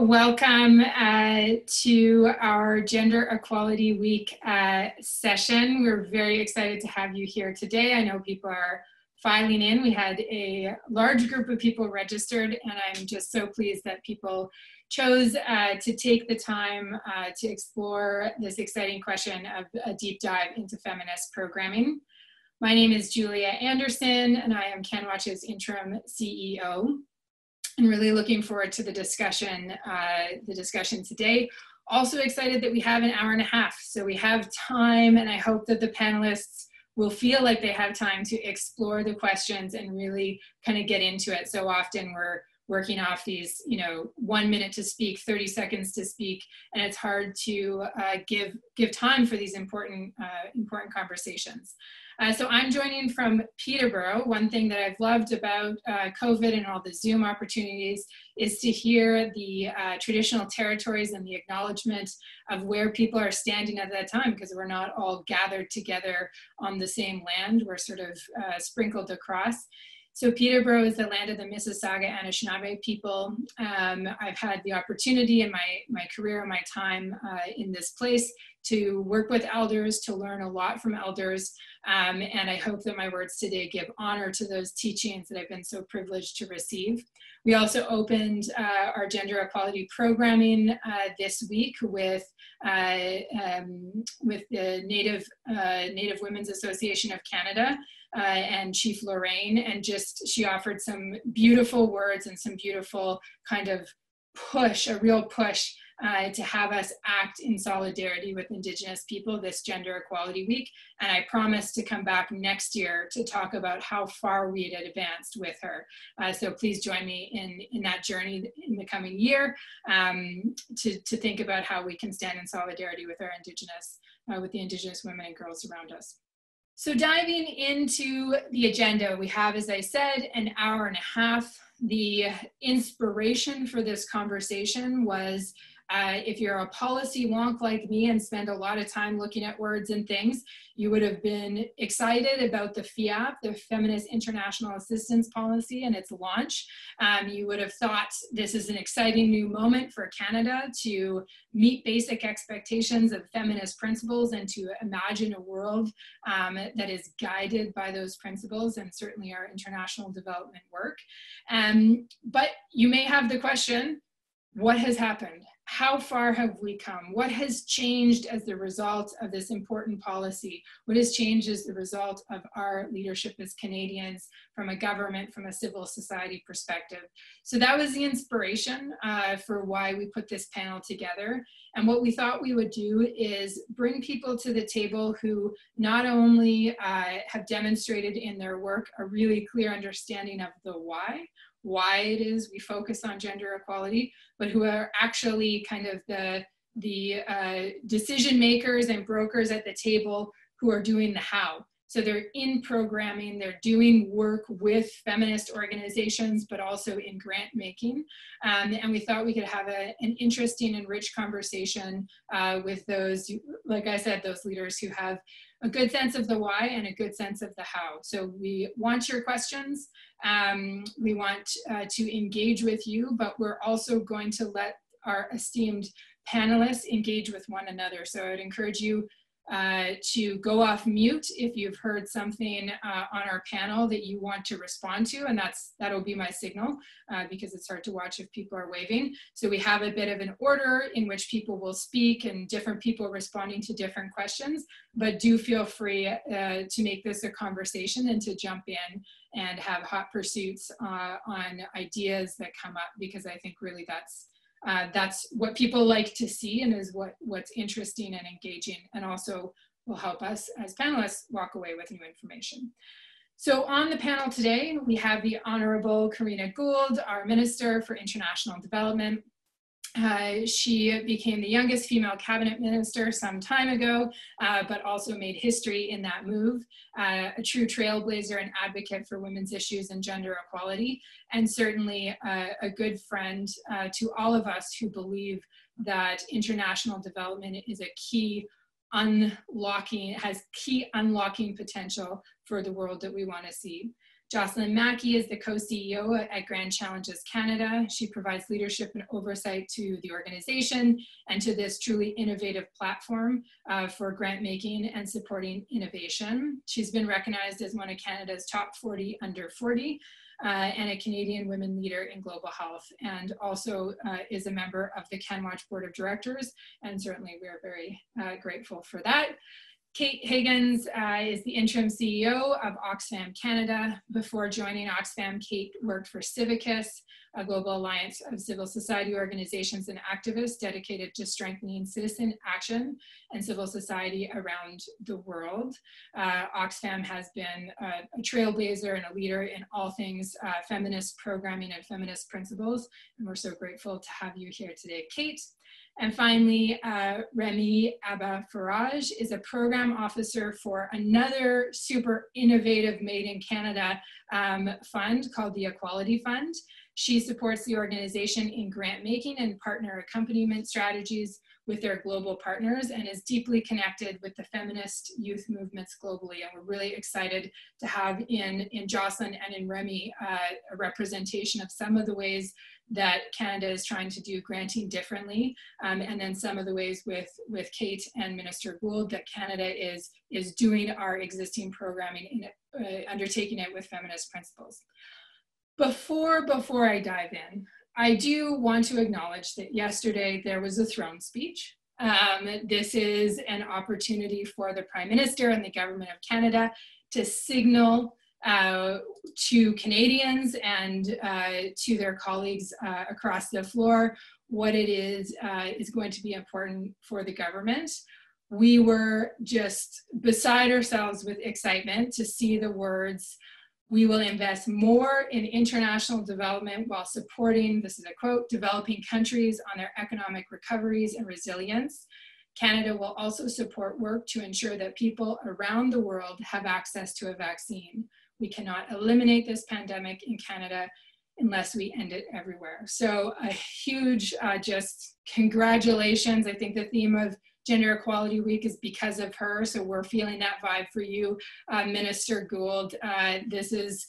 welcome uh, to our Gender Equality Week uh, session. We're very excited to have you here today. I know people are filing in. We had a large group of people registered, and I'm just so pleased that people chose uh, to take the time uh, to explore this exciting question of a deep dive into feminist programming. My name is Julia Anderson, and I am CanWaCH's interim CEO and really looking forward to the discussion, uh, the discussion today. Also excited that we have an hour and a half, so we have time, and I hope that the panelists will feel like they have time to explore the questions and really kind of get into it. So often we're working off these, you know, one minute to speak, 30 seconds to speak, and it's hard to uh, give give time for these important uh, important conversations. Uh, so I'm joining from Peterborough. One thing that I've loved about uh, COVID and all the Zoom opportunities is to hear the uh, traditional territories and the acknowledgement of where people are standing at that time because we're not all gathered together on the same land. We're sort of uh, sprinkled across. So Peterborough is the land of the Mississauga Anishinaabe people. Um, I've had the opportunity in my, my career and my time uh, in this place to work with elders, to learn a lot from elders. Um, and I hope that my words today give honor to those teachings that I've been so privileged to receive. We also opened uh, our gender equality programming uh, this week with, uh, um, with the Native, uh, Native Women's Association of Canada. Uh, and Chief Lorraine, and just she offered some beautiful words and some beautiful kind of push, a real push uh, to have us act in solidarity with Indigenous people this Gender Equality Week. And I promise to come back next year to talk about how far we had advanced with her. Uh, so please join me in, in that journey in the coming year um, to, to think about how we can stand in solidarity with our Indigenous, uh, with the Indigenous women and girls around us. So diving into the agenda, we have, as I said, an hour and a half. The inspiration for this conversation was uh, if you're a policy wonk like me and spend a lot of time looking at words and things, you would have been excited about the FIAP, the Feminist International Assistance Policy, and its launch. Um, you would have thought this is an exciting new moment for Canada to meet basic expectations of feminist principles and to imagine a world um, that is guided by those principles and certainly our international development work. Um, but you may have the question, what has happened? How far have we come? What has changed as the result of this important policy? What has changed as the result of our leadership as Canadians from a government, from a civil society perspective? So that was the inspiration uh, for why we put this panel together. And what we thought we would do is bring people to the table who not only uh, have demonstrated in their work a really clear understanding of the why, why it is we focus on gender equality, but who are actually kind of the, the uh, decision makers and brokers at the table who are doing the how. So they're in programming, they're doing work with feminist organizations, but also in grant making. Um, and we thought we could have a, an interesting and rich conversation uh, with those, like I said, those leaders who have a good sense of the why and a good sense of the how. So we want your questions. Um, we want uh, to engage with you, but we're also going to let our esteemed panelists engage with one another. So I would encourage you uh, to go off mute if you've heard something uh, on our panel that you want to respond to, and that's that'll be my signal uh, because it's hard to watch if people are waving. So we have a bit of an order in which people will speak and different people responding to different questions, but do feel free uh, to make this a conversation and to jump in and have hot pursuits uh, on ideas that come up because I think really that's uh, that's what people like to see and is what, what's interesting and engaging and also will help us as panelists walk away with new information. So on the panel today, we have the Honorable Karina Gould, our Minister for International Development, uh, she became the youngest female cabinet minister some time ago, uh, but also made history in that move. Uh, a true trailblazer and advocate for women's issues and gender equality, and certainly uh, a good friend uh, to all of us who believe that international development is a key unlocking, has key unlocking potential for the world that we want to see. Jocelyn Mackie is the co-CEO at Grand Challenges Canada. She provides leadership and oversight to the organization and to this truly innovative platform uh, for grant making and supporting innovation. She's been recognized as one of Canada's top 40 under 40 uh, and a Canadian women leader in global health, and also uh, is a member of the CanWaCH Board of Directors. And certainly we are very uh, grateful for that. Kate Higgins uh, is the interim CEO of Oxfam Canada. Before joining Oxfam, Kate worked for Civicus, a global alliance of civil society organizations and activists dedicated to strengthening citizen action and civil society around the world. Uh, Oxfam has been a, a, trailblazer and a leader in all things uh, feminist programming and feminist principles, and we're so grateful to have you here today, Kate. And finally, uh, Remie Abi-Farrage is a program officer for another super innovative Made in Canada um, fund called the Equality Fund. She supports the organization in grant making and partner accompaniment strategies with their global partners and is deeply connected with the feminist youth movements globally. And we're really excited to have in, in Jocelyn and in Remy uh, a representation of some of the ways that Canada is trying to do granting differently, um, and then some of the ways with, with Kate and Minister Gould that Canada is, is doing our existing programming, in, uh, undertaking it with feminist principles. Before, before I dive in, I do want to acknowledge that yesterday there was a throne speech. Um, this is an opportunity for the Prime Minister and the Government of Canada to signal uh, to Canadians and uh, to their colleagues uh, across the floor what it is uh, is going to be important for the government. We were just beside ourselves with excitement to see the words we will invest more in international development while supporting, this is a quote, developing countries on their economic recoveries and resilience. Canada will also support work to ensure that people around the world have access to a vaccine. We cannot eliminate this pandemic in Canada unless we end it everywhere. So a huge uh, just congratulations. I think the theme of Gender Equality Week is because of her. So we're feeling that vibe for you, uh, Minister Gould. Uh, this is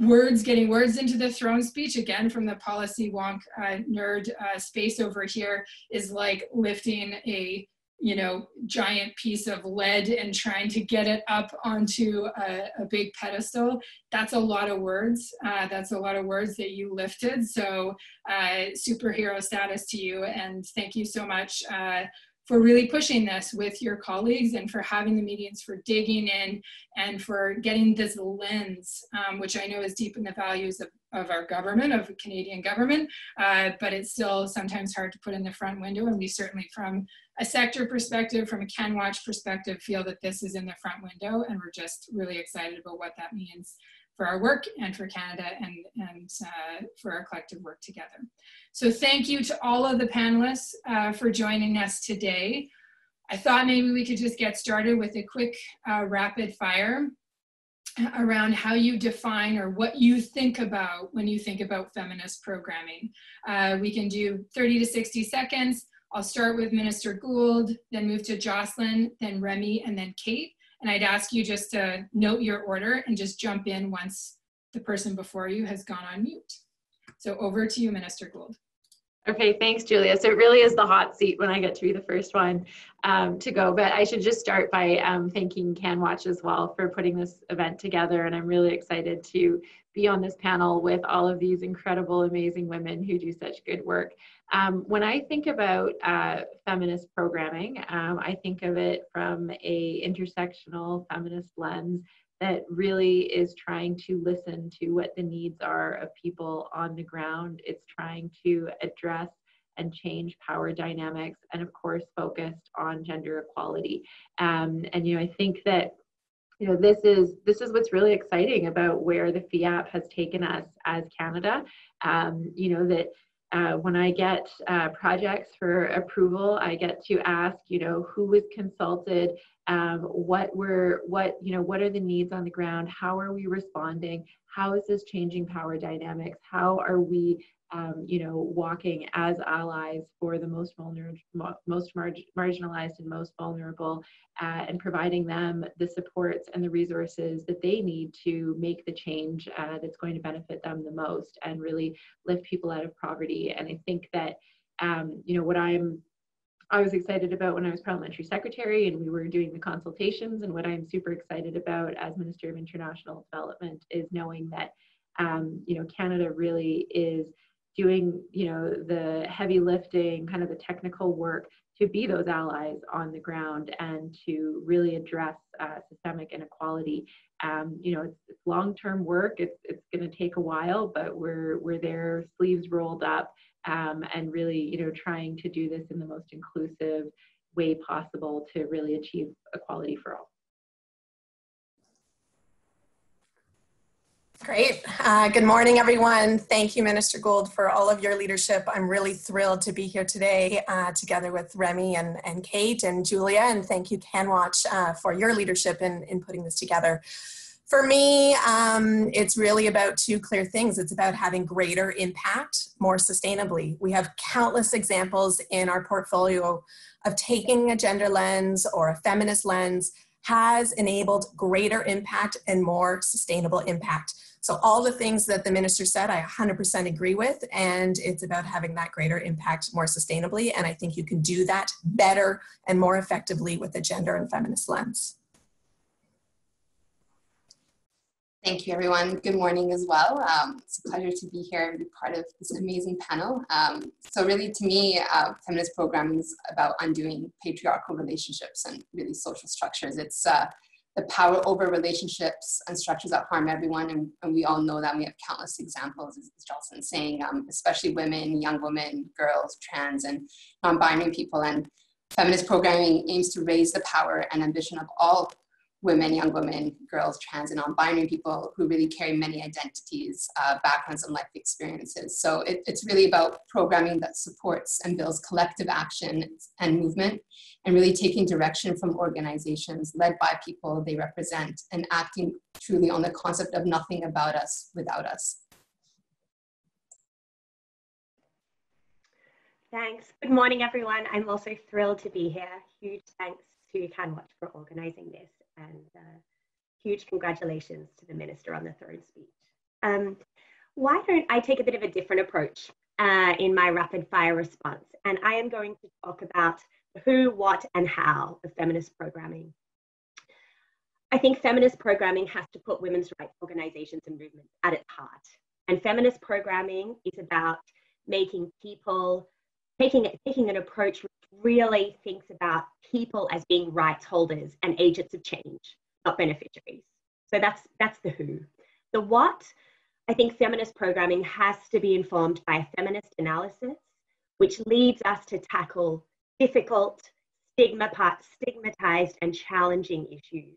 words, getting words into the throne speech, again, from the policy wonk uh, nerd uh, space over here is like lifting a you know, giant piece of lead and trying to get it up onto a, a big pedestal. That's a lot of words. Uh, that's a lot of words that you lifted. So uh, superhero status to you. And thank you so much uh, for really pushing this with your colleagues and for having the meetings, for digging in and for getting this lens, um, which I know is deep in the values of, of our government, of Canadian government, uh, but it's still sometimes hard to put in the front window. And we certainly from a sector perspective, from a CanWaCH perspective, feel that this is in the front window and we're just really excited about what that means for our work and for Canada and, and uh, for our collective work together. So thank you to all of the panelists uh, for joining us today. I thought maybe we could just get started with a quick uh, rapid fire around how you define or what you think about when you think about feminist programming. Uh, we can do 30 to 60 seconds. I'll start with Minister Gould, then move to Jocelyn, then Remie, and then Kate. And I'd ask you just to note your order and just jump in once the person before you has gone on mute. So over to you, Minister Gould. Okay, thanks, Julia. So it really is the hot seat when I get to be the first one um, to go. But I should just start by um, thanking CanWaCH as well for putting this event together. And I'm really excited to be on this panel with all of these incredible, amazing women who do such good work. Um, when I think about uh, feminist programming, um, I think of it from a intersectional feminist lens that really is trying to listen to what the needs are of people on the ground. It's trying to address and change power dynamics, and of course, focused on gender equality. Um, and you know, I think that you know this is this is what's really exciting about where the FIAP has taken us as Canada. Um, you know that uh, when I get uh, projects for approval, I get to ask, you know, who was consulted um, what we're what you know what are the needs on the ground? How are we responding? How is this changing power dynamics? How are we um, you know walking as allies for the most vulnerable most marg- marginalized and most vulnerable uh, and providing them the supports and the resources that they need to make the change uh, that's going to benefit them the most and really lift people out of poverty. And i think that um, you know what i'm I was excited about when I was parliamentary secretary and we were doing the consultations. And what I'm super excited about as Minister of International Development is knowing that, um, you know, Canada really is doing, you know, the heavy lifting, kind of the technical work to be those allies on the ground and to really address uh, systemic inequality. Um, you know, it's, it's long-term work. It's, it's going to take a while, but we're we're there, sleeves rolled up, um, and really, you know, trying to do this in the most inclusive way possible to really achieve equality for all. Great. Uh, good morning, everyone. Thank you, Minister Gould, for all of your leadership. I'm really thrilled to be here today uh, together with Remie and, and Kate and Julia. And thank you, CanWaCH, uh, for your leadership in, in putting this together. For me, um, it's really about two clear things. It's about having greater impact more sustainably. We have countless examples in our portfolio of taking a gender lens or a feminist lens has enabled greater impact and more sustainable impact. So, all the things that the minister said, I 100% agree with, and it's about having that greater impact more sustainably. And I think you can do that better and more effectively with a gender and feminist lens. Thank you, everyone. Good morning as well. Um, it's a pleasure to be here and be part of this amazing panel. Um, so really, to me, uh, feminist programming is about undoing patriarchal relationships and really social structures. It's uh, the power over relationships and structures that harm everyone, and, and, we all know that. We have countless examples, as, as saying, um, especially women, young women, girls, trans, and non-binary people. And feminist programming aims to raise the power and ambition of all women, young women, girls, trans, and non-binary people who really carry many identities, uh, backgrounds, and life experiences. So it, it's really about programming that supports and builds collective action and movement, and really taking direction from organizations led by people they represent, and acting truly on the concept of nothing about us without us. Thanks. Good morning, everyone. I'm also thrilled to be here. Huge thanks to CanWaCH for organizing this and uh, huge congratulations to the Minister on the throne speech. Um, why don't I take a bit of a different approach uh, in my rapid fire response? And I am going to talk about who, what, and how of feminist programming. I think feminist programming has to put women's rights organizations and movements at its heart. And feminist programming is about making people, taking, taking an approach really thinks about people as being rights holders and agents of change, not beneficiaries. So that's that's the who. The what, I think feminist programming has to be informed by a feminist analysis, which leads us to tackle difficult, stigmatized, and challenging issues.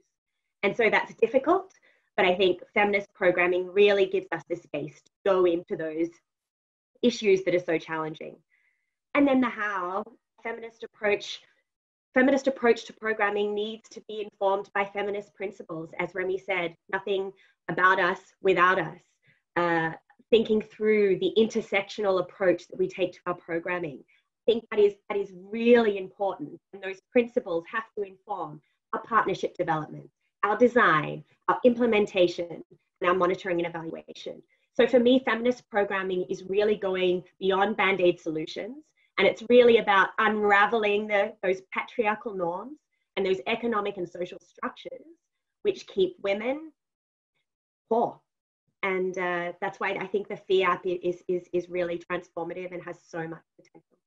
And so that's difficult, but I think feminist programming really gives us the space to go into those issues that are so challenging. And then the how feminist approach feminist approach to programming needs to be informed by feminist principles. As Remie said nothing about us without us uh, thinking through the intersectional approach that we take to our programming. I think that is that is really important and those principles have to inform our partnership development our design our implementation and our monitoring and evaluation. So for me feminist programming is really going beyond band-aid solutions and it's really about unraveling the, those patriarchal norms and those economic and social structures which keep women poor. And uh, that's why I think the FIAP is, is, is really transformative and has so much potential.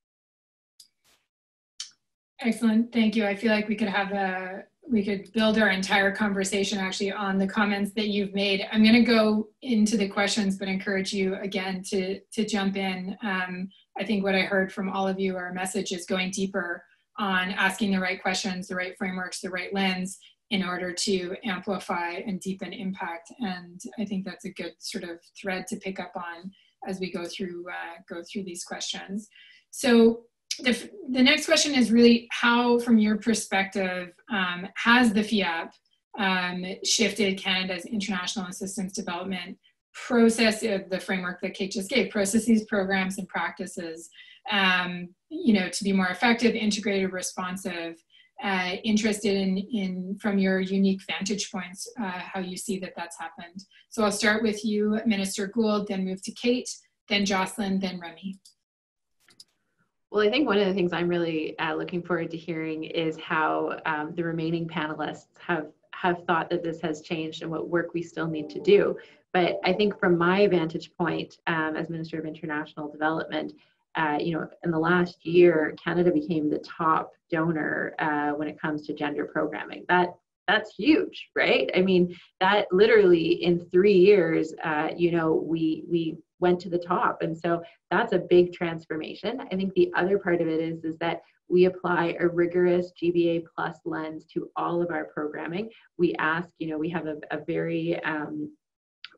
Excellent, thank you. I feel like we could have a, we could build our entire conversation actually on the comments that you've made. I'm gonna go into the questions, but encourage you again to, to jump in. Um, I think what I heard from all of you, our message is going deeper on asking the right questions, the right frameworks, the right lens in order to amplify and deepen impact. And I think that's a good sort of thread to pick up on as we go through uh, go through these questions. So the, the next question is really how, from your perspective, um, has the FIAP um, shifted Canada's international assistance development process, uh, the framework that Kate just gave, processes, programs, and practices, um, you know, to be more effective, integrated, responsive, uh, interested in, in, from your unique vantage points, uh, how you see that that's happened. So I'll start with you, Minister Gould, then move to Kate, then Jocelyn, then Remie. Well, I think one of the things I'm really uh, looking forward to hearing is how um, the remaining panelists have have thought that this has changed and what work we still need to do. But I think from my vantage point um, as Minister of International Development, uh, you know, in the last year, Canada became the top donor uh, when it comes to gender programming. That that's huge, right? I mean, that literally in three years, uh, you know, we we went to the top, and so that's a big transformation. I think the other part of it is is that we apply a rigorous GBA plus lens to all of our programming. We ask, you know, we have a, a very um,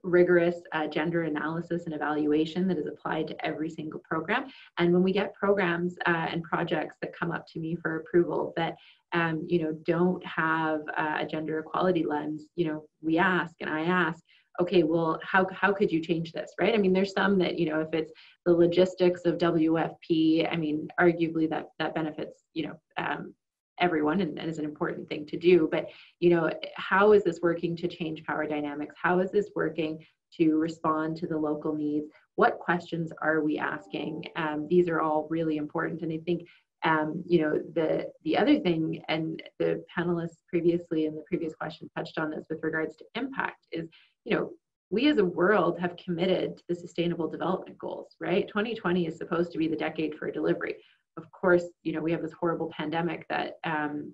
rigorous uh, gender analysis and evaluation that is applied to every single program. And when we get programs uh, and projects that come up to me for approval that um, you know don't have uh, a gender equality lens, you know, we ask and I ask, okay, well, how how could you change this, right? I mean, there's some that you know, if it's the logistics of WFP, I mean, arguably that that benefits you know um, everyone and, and is an important thing to do. But you know how is this working to change power dynamics? How is this working to respond to the local needs? What questions are we asking? Um, these are all really important. And i think um, you know the the other thing and the panelists previously in the previous question touched on this with regards to impact is you know we as a world have committed to the sustainable development goals right 2020 is supposed to be the decade for delivery of course, you know, we have this horrible pandemic that um,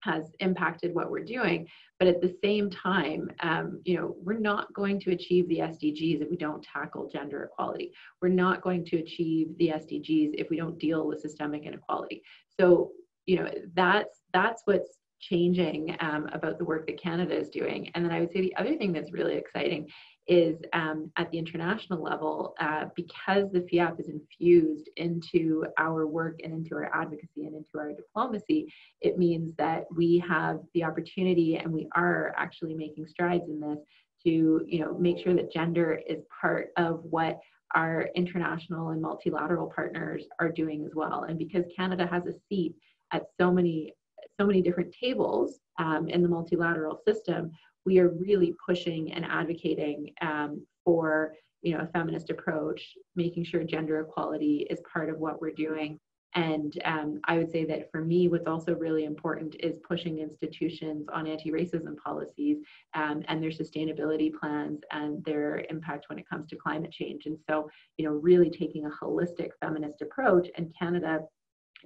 has impacted what we're doing. But at the same time, um, you know, we're not going to achieve the SDGs if we don't tackle gender equality. We're not going to achieve the SDGs if we don't deal with systemic inequality. So, you know, that's that's what's changing um, about the work that Canada is doing. And then I would say the other thing that's really exciting is um, at the international level, uh, because the FIAP is infused into our work and into our advocacy and into our diplomacy, it means that we have the opportunity and we are actually making strides in this to you know, make sure that gender is part of what our international and multilateral partners are doing as well. And because Canada has a seat at so many so many different tables um, in the multilateral system, we are really pushing and advocating um, for you know a feminist approach, making sure gender equality is part of what we're doing. And um, I would say that for me, what's also really important is pushing institutions on anti-racism policies um, and their sustainability plans and their impact when it comes to climate change. And so, you know, really taking a holistic feminist approach. And Canada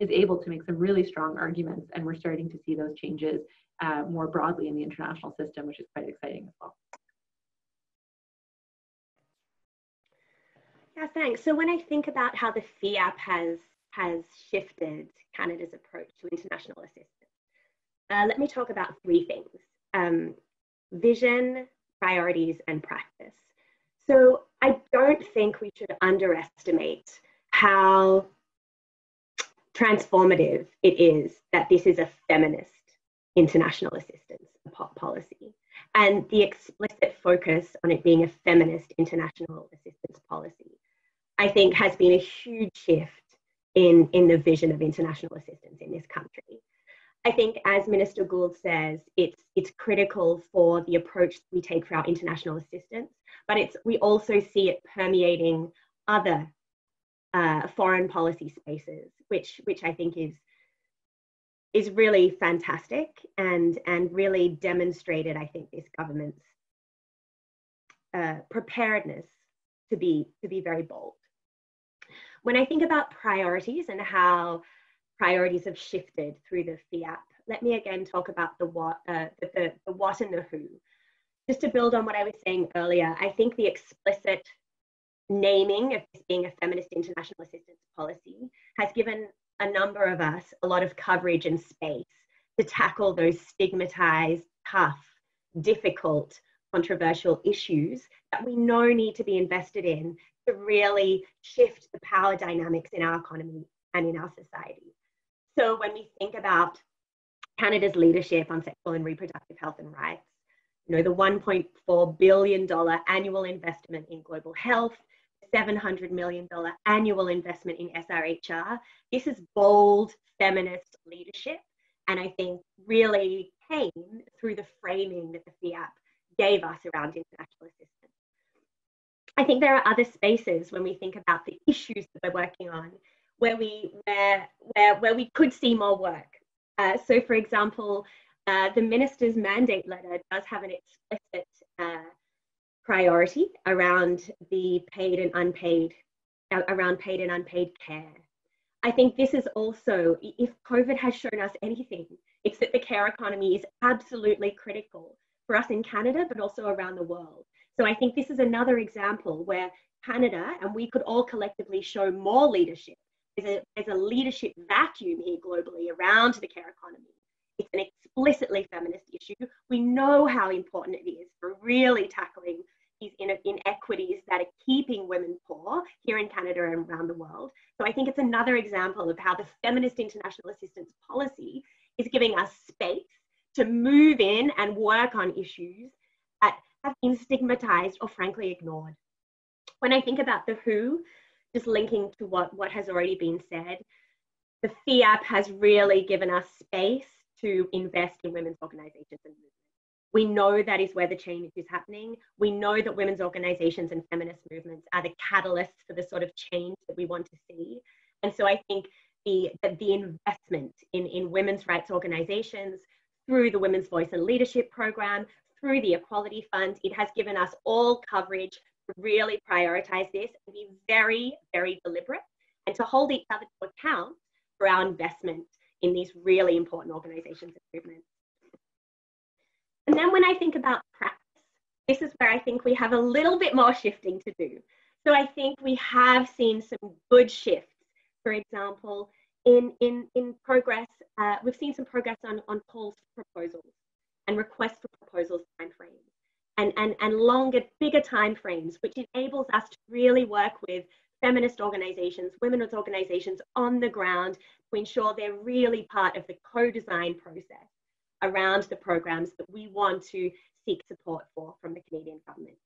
is able to make some really strong arguments, and we're starting to see those changes uh, more broadly in the international system, which is quite exciting as well. Yeah, thanks. So when I think about how the FIAP has has shifted Canada's approach to international assistance, uh, let me talk about three things: um, vision, priorities, and practice. So I don't think we should underestimate how transformative it is that this is a feminist international assistance policy and the explicit focus on it being a feminist international assistance policy, I think has been a huge shift in, in the vision of international assistance in this country. I think, as Minister Gould says, it's, it's critical for the approach we take for our international assistance, but it's, we also see it permeating other uh, foreign policy spaces, which, which I think is, is really fantastic and, and really demonstrated, I think, this government's uh, preparedness to be, to be very bold. When I think about priorities and how priorities have shifted through the FIAP, let me again talk about the what, uh, the, the, the what and the who. Just to build on what I was saying earlier, I think the explicit naming of this being a feminist international assistance policy has given a number of us a lot of coverage and space to tackle those stigmatized, tough, difficult, controversial issues that we know need to be invested in to really shift the power dynamics in our economy and in our society. So when we think about Canada's leadership on sexual and reproductive health and rights, you know, the $1.4 billion annual investment in global health, $700 million annual investment in SRHR. This is bold feminist leadership. And I think really came through the framing that the FIAP gave us around international assistance. I think there are other spaces when we think about the issues that we're working on where we where where, where we could see more work. Uh, so, for example, uh, the minister's mandate letter does have an explicit uh, priority around the paid and unpaid, uh, around paid and unpaid care. I think this is also, if COVID has shown us anything, it's that the care economy is absolutely critical for us in Canada, but also around the world. So I think this is another example where Canada, and we could all collectively show more leadership. There's a, there's a leadership vacuum here globally around the care economy. It's an explicitly feminist issue. We know how important it is for really tackling these inequities that are keeping women poor here in Canada and around the world. So I think it's another example of how the feminist international assistance policy is giving us space to move in and work on issues that have been stigmatized or frankly ignored. When I think about the WHO, just linking to what, what has already been said, the FIAP has really given us space to invest in women's organizations and movements. We know that is where the change is happening. We know that women's organizations and feminist movements are the catalysts for the sort of change that we want to see. And so I think the, the investment in, in women's rights organizations through the Women's Voice and Leadership Program, through the Equality Fund, it has given us all coverage to really prioritize this and be very, very deliberate and to hold each other to account for our investment in these really important organizations and movements. And then when I think about practice, this is where I think we have a little bit more shifting to do. So I think we have seen some good shifts. For example, in, in, in progress, uh, we've seen some progress on, on calls for proposals and requests for proposals timeframes and, and, and longer, bigger timeframes, which enables us to really work with feminist organizations, women's organizations on the ground to ensure they're really part of the co-design process around the programs that we want to seek support for from the Canadian government.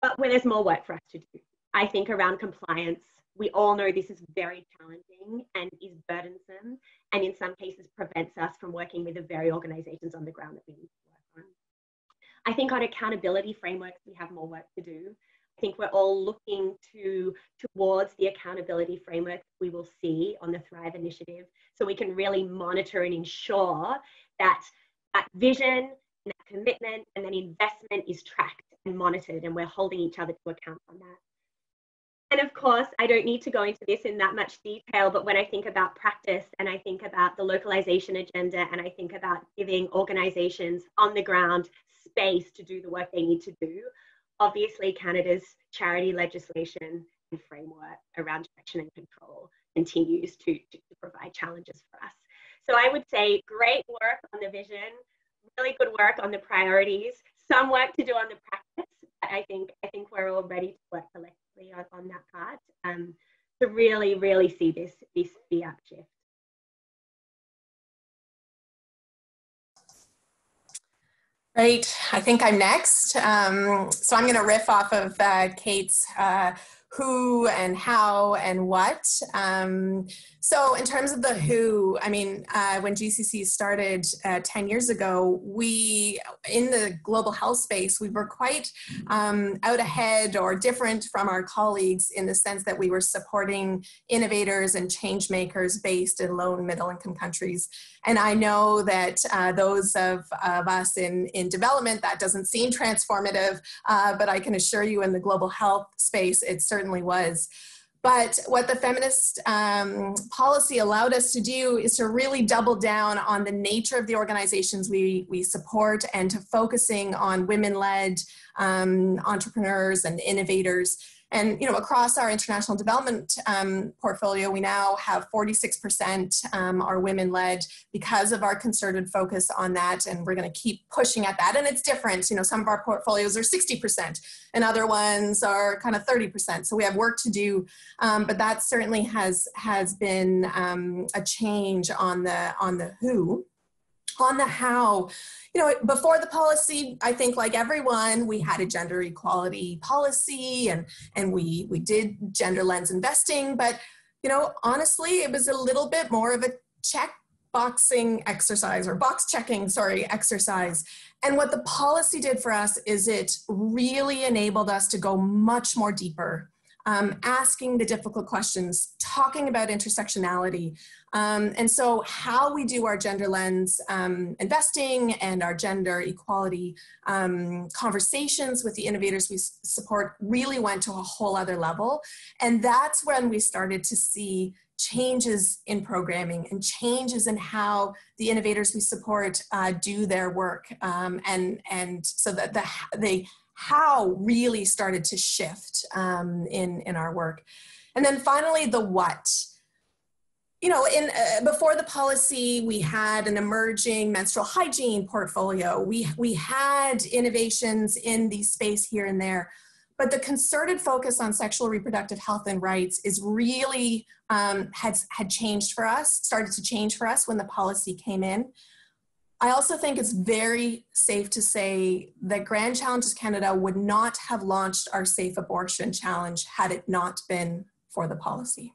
But where there's more work for us to do, I think around compliance, we all know this is very challenging and is burdensome, and in some cases prevents us from working with the very organizations on the ground that we need to work on. I think on accountability frameworks, we have more work to do. I think we're all looking to towards the accountability framework we will see on the Thrive initiative so we can really monitor and ensure that that vision and that commitment and that investment is tracked and monitored and we're holding each other to account on that. And of course, I don't need to go into this in that much detail, but when I think about practice and I think about the localization agenda and I think about giving organizations on the ground space to do the work they need to do, obviously Canada's charity legislation and framework around direction and control continues to, to, provide challenges for us. So I would say great work on the vision, really good work on the priorities, some work to do on the practice. I think I think we're all ready to work collectively on, on that part um, to really, really see this this FIAP shift. Right, I think I'm next. Um, so I'm going to riff off of uh, Kate's uh, who and how and what. Um, so in terms of the who, I mean, uh, when GCC started uh, 10 years ago, we, in the global health space, we were quite um, out ahead or different from our colleagues in the sense that we were supporting innovators and change makers based in low and middle income countries. And I know that uh, those of, of us in, in development, that doesn't seem transformative, uh, but I can assure you in the global health space, it certainly was. But what the feminist um, policy allowed us to do is to really double down on the nature of the organizations we, we support and to focusing on women led um, entrepreneurs and innovators And you know, across our international development um, portfolio, we now have 46% um, are women-led because of our concerted focus on that, and we're going to keep pushing at that. And it's different. You know, some of our portfolios are 60%, and other ones are kind of 30%. So we have work to do, um, but that certainly has has been um, a change on the on the who on the how you know before the policy i think like everyone we had a gender equality policy and and we we did gender lens investing but you know honestly it was a little bit more of a check boxing exercise or box checking sorry exercise. And what the policy did for us is it really enabled us to go much more deeper um, asking the difficult questions, talking about intersectionality. Um, and so how we do our gender lens um, investing and our gender equality um, conversations with the innovators we support really went to a whole other level. And that's when we started to see changes in programming and changes in how the innovators we support uh, do their work um, and and so that the, they how really started to shift um, in, in our work. And then finally, the what. You know, in uh, before the policy, we had an emerging menstrual hygiene portfolio. We we had innovations in the space here and there, but the concerted focus on sexual reproductive health and rights is really um, had had changed for us. Started to change for us when the policy came in. I also think it's very safe to say that Grand Challenges Canada would not have launched our Safe Abortion Challenge had it not been for the policy.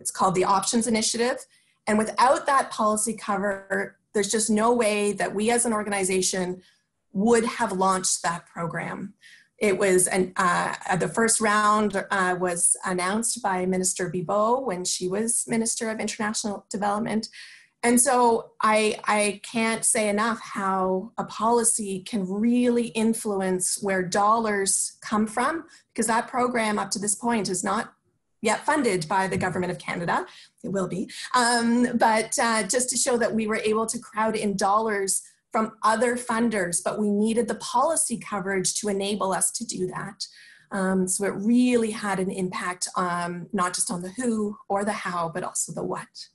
It's called the Options Initiative. And without that policy cover, there's just no way that we as an organization would have launched that program. It was an, uh, the first round uh, was announced by Minister Bibeau when she was Minister of International Development. And so I, I can't say enough how a policy can really influence where dollars come from, because that program up to this point is not yet funded by the government of Canada. It will be. Um, but uh, just to show that we were able to crowd in dollars from other funders, but we needed the policy coverage to enable us to do that. Um, so it really had an impact um, not just on the who or the how, but also the what.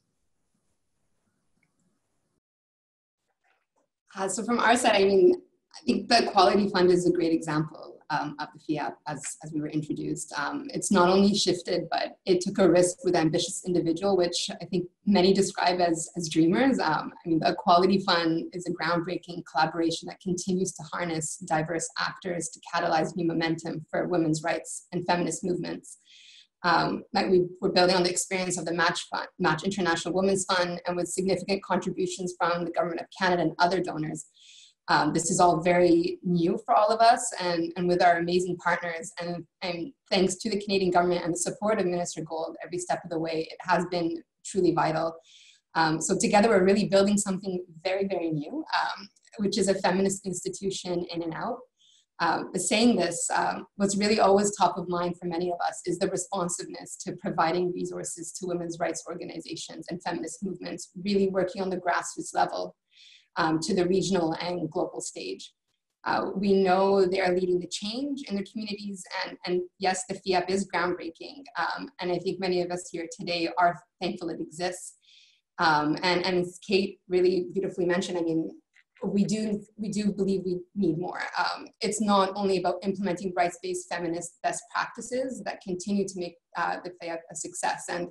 Uh, so from our side, I mean, I think the Equality Fund is a great example um, of the FIAP as, as we were introduced. Um, it's not only shifted, but it took a risk with ambitious individual, which I think many describe as, as dreamers. Um, I mean, the Equality Fund is a groundbreaking collaboration that continues to harness diverse actors to catalyze new momentum for women's rights and feminist movements. Um, like we were building on the experience of the Match Fund, Match International Women's Fund, and with significant contributions from the Government of Canada and other donors. Um, this is all very new for all of us and, and with our amazing partners. And, and thanks to the Canadian government and the support of Minister Gould every step of the way, it has been truly vital. Um, so together we're really building something very, very new, um, which is a feminist institution in and out. Um, saying this, um, what's really always top of mind for many of us is the responsiveness to providing resources to women's rights organizations and feminist movements, really working on the grassroots level um, to the regional and global stage. Uh, we know they are leading the change in their communities, and, and yes, the FIAP is groundbreaking. Um, and I think many of us here today are thankful it exists. Um, and, and as Kate really beautifully mentioned, I mean, we do we do believe we need more. Um, it's not only about implementing rights-based feminist best practices that continue to make uh, the FIAP a success, and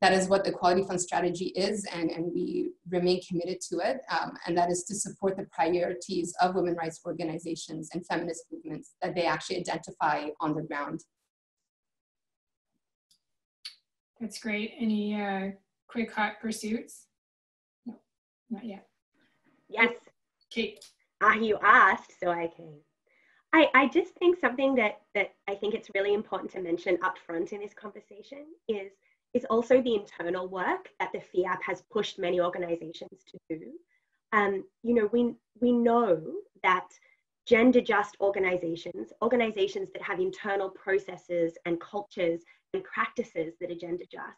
that is what the Equality Fund strategy is, and, and we remain committed to it. Um, and that is to support the priorities of women rights organizations and feminist movements that they actually identify on the ground. That's great. Any uh, quick hot pursuits? No, not yet. Yes. Kate. Uh, you asked, so I came. I, I just think something that, that I think it's really important to mention up front in this conversation is, is also the internal work that the FIAP has pushed many organizations to do. Um, you know, we, we know that gender just organizations, organizations that have internal processes and cultures and practices that are gender just,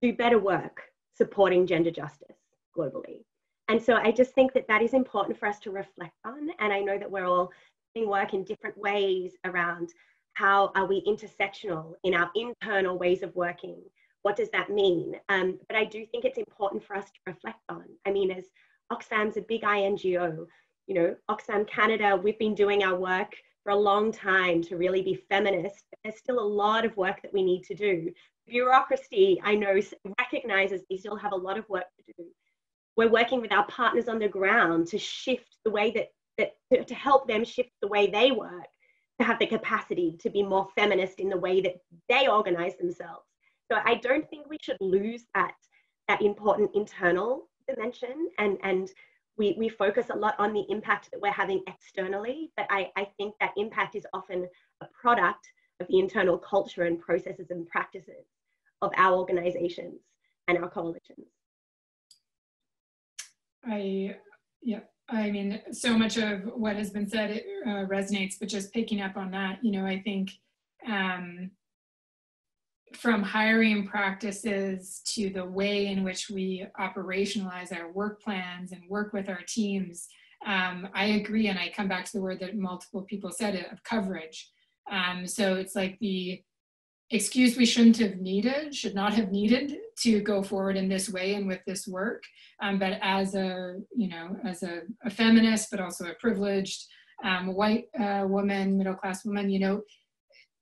do better work supporting gender justice globally. And so I just think that that is important for us to reflect on. And I know that we're all doing work in different ways around how are we intersectional in our internal ways of working? What does that mean? Um, but I do think it's important for us to reflect on. I mean, as Oxfam's a big INGO, you know, Oxfam Canada, we've been doing our work for a long time to really be feminist. There's still a lot of work that we need to do. Bureaucracy, I know, recognizes we still have a lot of work to do. We're working with our partners on the ground to shift the way that, that to, to help them shift the way they work, to have the capacity to be more feminist in the way that they organize themselves. So I don't think we should lose that, that important internal dimension and, and we, we focus a lot on the impact that we're having externally, but I, I think that impact is often a product of the internal culture and processes and practices of our organizations and our coalitions. I, yeah, I mean, so much of what has been said uh, resonates, but just picking up on that, you know, I think um, from hiring practices to the way in which we operationalize our work plans and work with our teams, um, I agree. And I come back to the word that multiple people said it, of coverage. Um, so it's like the excuse we shouldn't have needed, should not have needed to go forward in this way and with this work. Um, but as a, you know, as a, a feminist, but also a privileged um, white uh, woman, middle class woman, you know,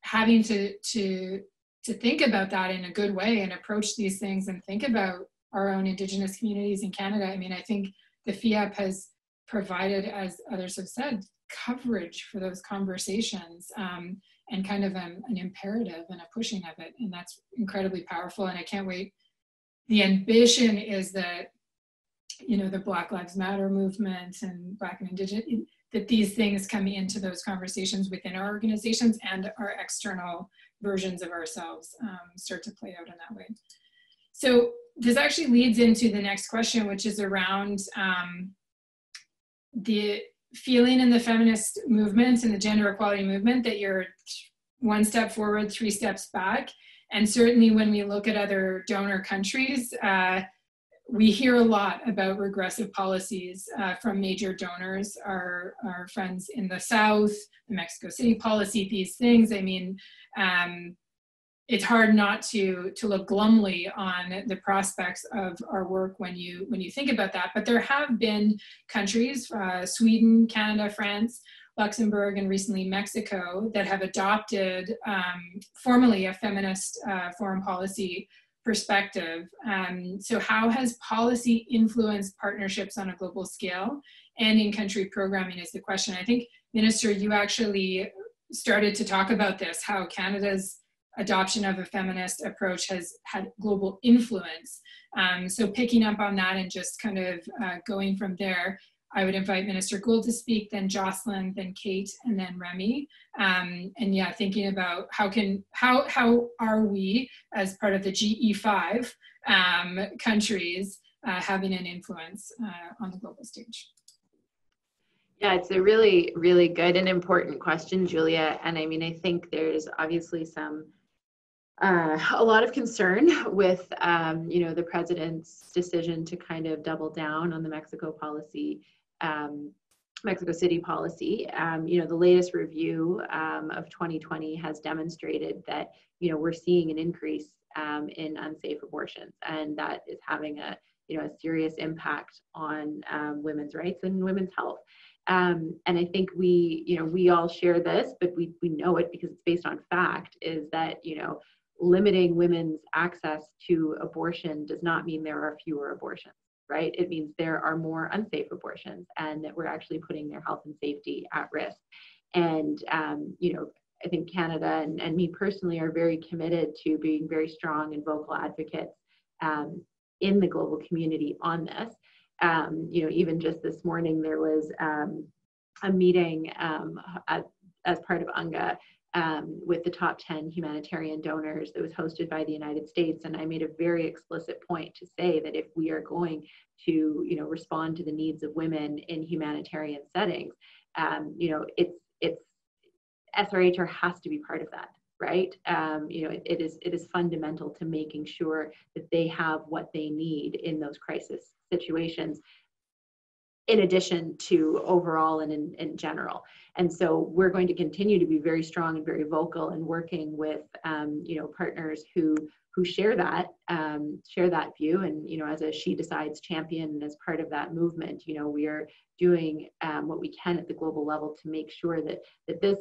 having to, to to think about that in a good way and approach these things and think about our own indigenous communities in canada i mean i think the fiap has provided as others have said coverage for those conversations um, and kind of an, an imperative and a pushing of it and that's incredibly powerful and i can't wait the ambition is that you know the black lives matter movement and black and indigenous that these things come into those conversations within our organizations and our external versions of ourselves um, start to play out in that way. So this actually leads into the next question, which is around um, the feeling in the feminist movement and the gender equality movement that you're one step forward, three steps back. And certainly when we look at other donor countries, uh, we hear a lot about regressive policies uh, from major donors, our, our friends in the South, the Mexico City policy, these things. I mean, um, it's hard not to to look glumly on the prospects of our work when you when you think about that. But there have been countries, uh, Sweden, Canada, France, Luxembourg, and recently Mexico, that have adopted um, formally a feminist uh, foreign policy perspective. Um, so, how has policy influenced partnerships on a global scale and in country programming? Is the question. I think, Minister, you actually started to talk about this how Canada's adoption of a feminist approach has had global influence. Um, so picking up on that and just kind of uh, going from there, I would invite Minister Gould to speak, then Jocelyn, then Kate, and then Remie. Um, and yeah, thinking about how can how how are we as part of the GE5 um, countries uh, having an influence uh, on the global stage? Yeah, it's a really, really good and important question, Julia. And I mean, I think there's obviously some, uh, a lot of concern with, um, you know, the president's decision to kind of double down on the Mexico policy, um, Mexico City policy. Um, you know, the latest review um, of 2020 has demonstrated that, you know, we're seeing an increase um, in unsafe abortions, and that is having a, you know, a serious impact on um, women's rights and women's health. Um, and I think we, you know, we all share this, but we, we know it because it's based on fact, is that, you know, limiting women's access to abortion does not mean there are fewer abortions, right? It means there are more unsafe abortions and that we're actually putting their health and safety at risk. And, um, you know, I think Canada and, and me personally are very committed to being very strong and vocal advocates um, in the global community on this um, you know, even just this morning, there was um, a meeting um, at, as part of UNGA um, with the top 10 humanitarian donors that was hosted by the United States. And I made a very explicit point to say that if we are going to, you know, respond to the needs of women in humanitarian settings, um, you know, it's, it's, SRHR has to be part of that right um, you know it, it is it is fundamental to making sure that they have what they need in those crisis situations in addition to overall and in, in general. And so we're going to continue to be very strong and very vocal and working with, um, you know, partners who who share that um, share that view. And you know, as a She Decides champion and as part of that movement, you know, we are doing um, what we can at the global level to make sure that that this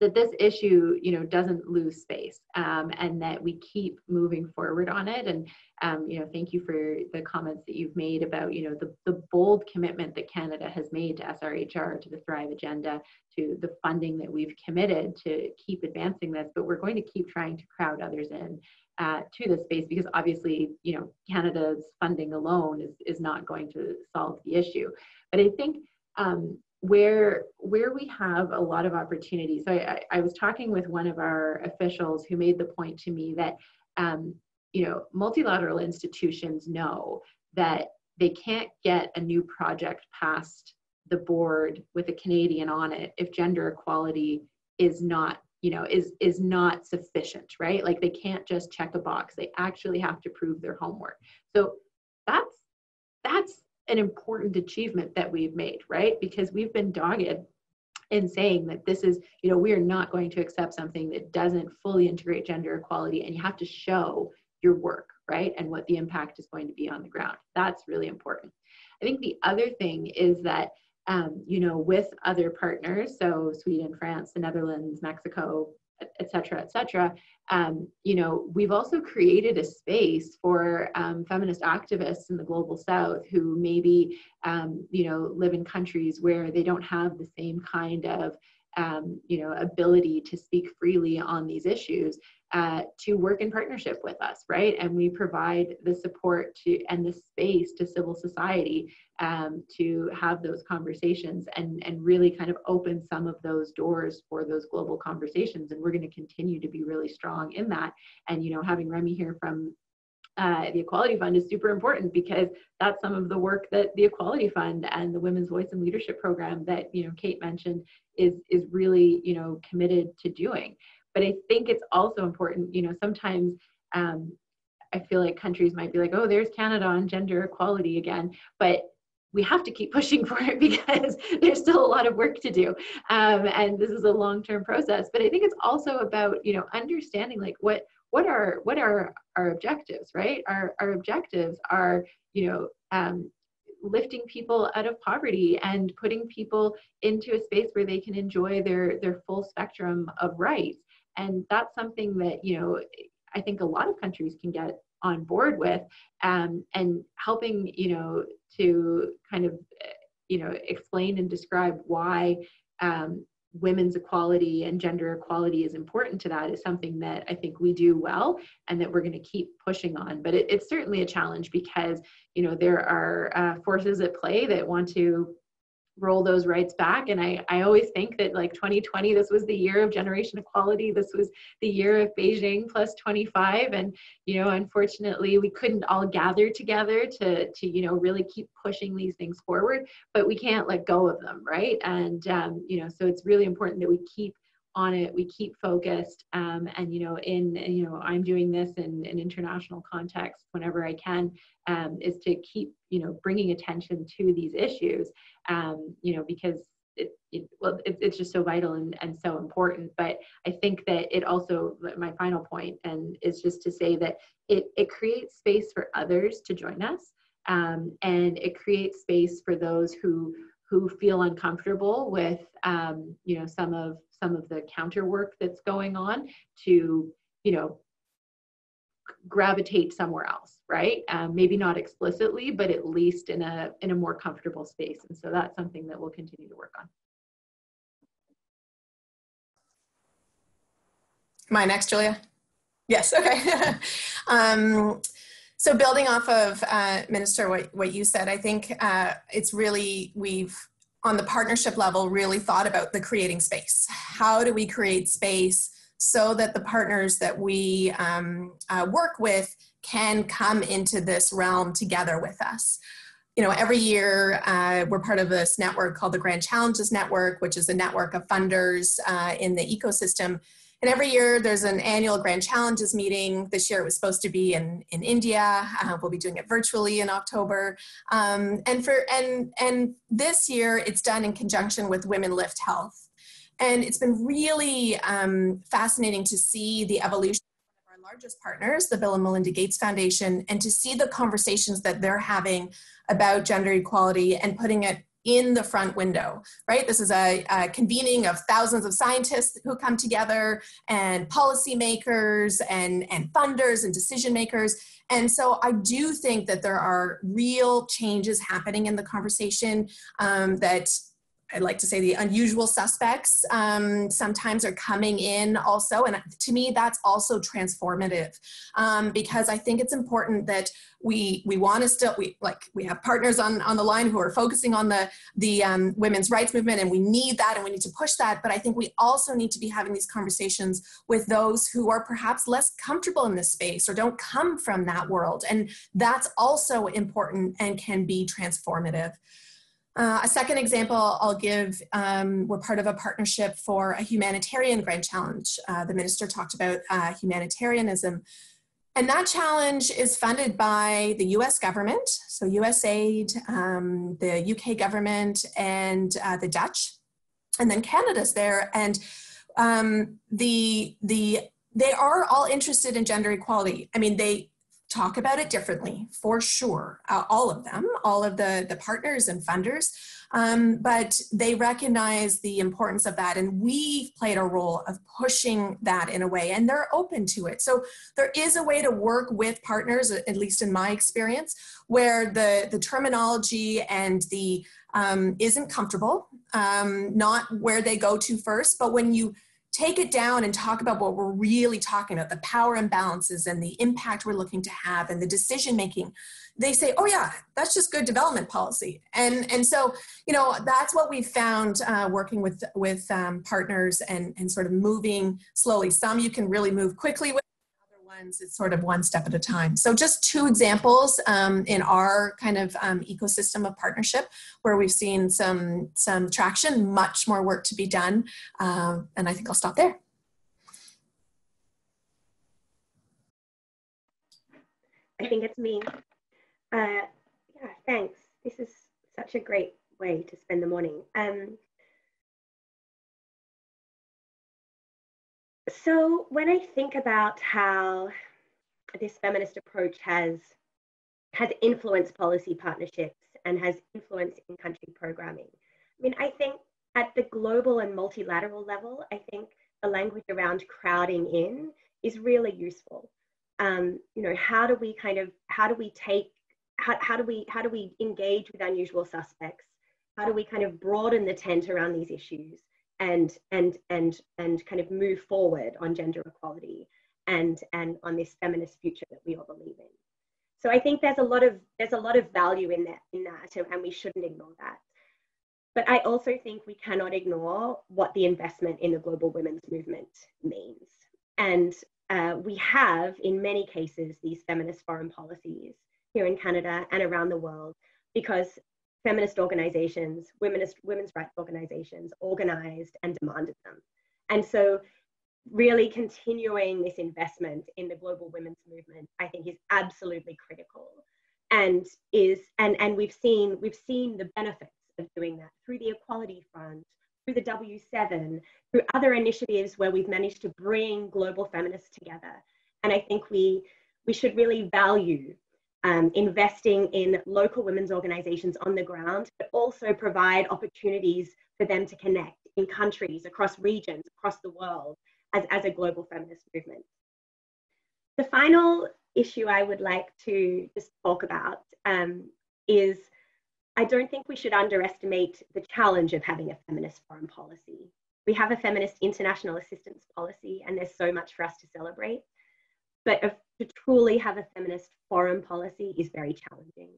that this issue you know doesn't lose space um, and that we keep moving forward on it. And um, you know thank you for the comments that you've made about you know the, the bold commitment that canada has made to srhr to the thrive agenda to the funding that we've committed to keep advancing this. But we're going to keep trying to crowd others in uh, to this space because obviously you know canada's funding alone is, is not going to solve the issue. But i think um, where where we have a lot of opportunities. So I, I, was talking with one of our officials who made the point to me that um, you know multilateral institutions know that they can't get a new project past the board with a Canadian on it if gender equality is not you know is is not sufficient right? Like they can't just check a box. They actually have to prove their homework. So an important achievement that we've made, right? Because we've been dogged in saying that this is, you know, we are not going to accept something that doesn't fully integrate gender equality, and you have to show your work, right? And what the impact is going to be on the ground. That's really important. I think the other thing is that, um, you know, with other partners, so Sweden, France, the Netherlands, Mexico, et cetera, et cetera, um, you know, we've also created a space for um, feminist activists in the global south who maybe, um, you know, live in countries where they don't have the same kind of, um, you know, ability to speak freely on these issues uh, to work in partnership with us, right? And we provide the support to and the space to civil society um, to have those conversations and, and really kind of open some of those doors for those global conversations. And we're going to continue to be really strong in that. And, you know, having Remie here from uh, the Equality Fund is super important because that's some of the work that the Equality Fund and the Women's Voice and Leadership Program that you know Kate mentioned is is really you know committed to doing. But I think it's also important, you know, sometimes um, I feel like countries might be like, oh, there's Canada on gender equality again. But we have to keep pushing for it because there's still a lot of work to do um, and this is a long-term process. But i think it's also about you know understanding like what what are what are our objectives right? Our, our objectives are you know um, lifting people out of poverty and putting people into a space where they can enjoy their their full spectrum of rights and that's something that you know i think a lot of countries can get on board with um, and helping you know to kind of you know explain and describe why um, women's equality and gender equality is important to that is something that I think we do well and that we're going to keep pushing on. But it, it's certainly a challenge because you know there are uh, forces at play that want to roll those rights back. And I, I always think that like 2020 this was the year of generation equality. This was the year of beijing plus 25 and you know unfortunately we couldn't all gather together to to you know really keep pushing these things forward but we can't let go of them right? And um, you know so it's really important that we keep on it. We keep focused um, and you know in you know i'm doing this in an international context whenever i can um, is to keep you know bringing attention to these issues um, you know because it, it, well it, it's just so vital and, and so important. But i think that it also my final point and is just to say that it, it creates space for others to join us um, and it creates space for those who who feel uncomfortable with um, you know some of some of the counter work that's going on to you know gravitate somewhere else right? Um, maybe not explicitly but at least in a in a more comfortable space. And so that's something that we'll continue to work on. My next julia? Yes okay. Um, so building off of uh, Minister, what, what you said, I think uh, it's really, we've on the partnership level really thought about the creating space. How do we create space so that the partners that we um, uh, work with can come into this realm together with us? You know, every year uh, we're part of this network called the Grand Challenges Network, which is a network of funders uh, in the ecosystem and every year there's an annual Grand Challenges meeting. This year it was supposed to be in, in India. Uh, we'll be doing it virtually in October. Um, and, for, and, and this year it's done in conjunction with Women Lift Health. And it's been really um, fascinating to see the evolution of our largest partners, the Bill and Melinda Gates Foundation, and to see the conversations that they're having about gender equality and putting it in the front window, right? This is a, a, convening of thousands of scientists who come together and policymakers and, and funders and decision makers. And so I do think that there are real changes happening in the conversation um, that I'd like to say the unusual suspects um, sometimes are coming in also. And to me, that's also transformative um, because I think it's important that we we want to still we like we have partners on on the line who are focusing on the the um, women's rights movement and we need that and we need to push that. But i think we also need to be having these conversations with those who are perhaps less comfortable in this space or don't come from that world. And that's also important and can be transformative uh, a second example I'll give, um, we're part of a partnership for a humanitarian grand challenge. Uh, the minister talked about uh, humanitarianism. And that challenge is funded by the US government, so USAID, um, the UK government, and uh, the Dutch. And then Canada's there. And um, the, the, they are all interested in gender equality. I mean, they, talk about it differently for sure uh, all of them all of the the partners and funders. Um, but they recognize the importance of that and we've played a role of pushing that in a way and they're open to it. So there is a way to work with partners at least in my experience where the the terminology and the um, isn't comfortable um, not where they go to first but when you take it down and talk about what we're really talking about the power imbalances and the impact we're looking to have and the decision making. They say oh yeah that's just good development policy. And and so you know that's what we found uh, working with with um, partners and and sort of moving slowly. Some you can really move quickly with it's sort of one step at a time. So just two examples um, in our kind of um, ecosystem of partnership where we've seen some, some traction, much more work to be done. Uh, and I think I'll stop there. I think it's me. Uh, yeah, thanks. This is such a great way to spend the morning. Um, So when I think about how this feminist approach has has influenced policy partnerships and has influenced in-country programming, I mean, I think at the global and multilateral level, I think the language around crowding in is really useful. Um, you know, how do we kind of how do we take how, how do we how do we engage with unusual suspects? How do we kind of broaden the tent around these issues? And and and and kind of move forward on gender equality and and on this feminist future that we all believe in. So i think there's a lot of there's a lot of value in that in that and we shouldn't ignore that. But i also think we cannot ignore what the investment in the global women's movement means. And uh, we have in many cases these feminist foreign policies here in canada and around the world because feminist organizations, womenist, women's rights organizations organized and demanded them. And so really continuing this investment in the global women's movement, I think is absolutely critical and is and and we've seen we've seen the benefits of doing that through the equality fund through the w7 through other initiatives where we've managed to bring global feminists together and i think we we should really value um, investing in local women's organizations on the ground, but also provide opportunities for them to connect in countries, across regions, across the world as, as a global feminist movement. The final issue I would like to just talk about um, is I don't think we should underestimate the challenge of having a feminist foreign policy. We have a feminist international assistance policy, and there's so much for us to celebrate. But to truly have a feminist foreign policy is very challenging.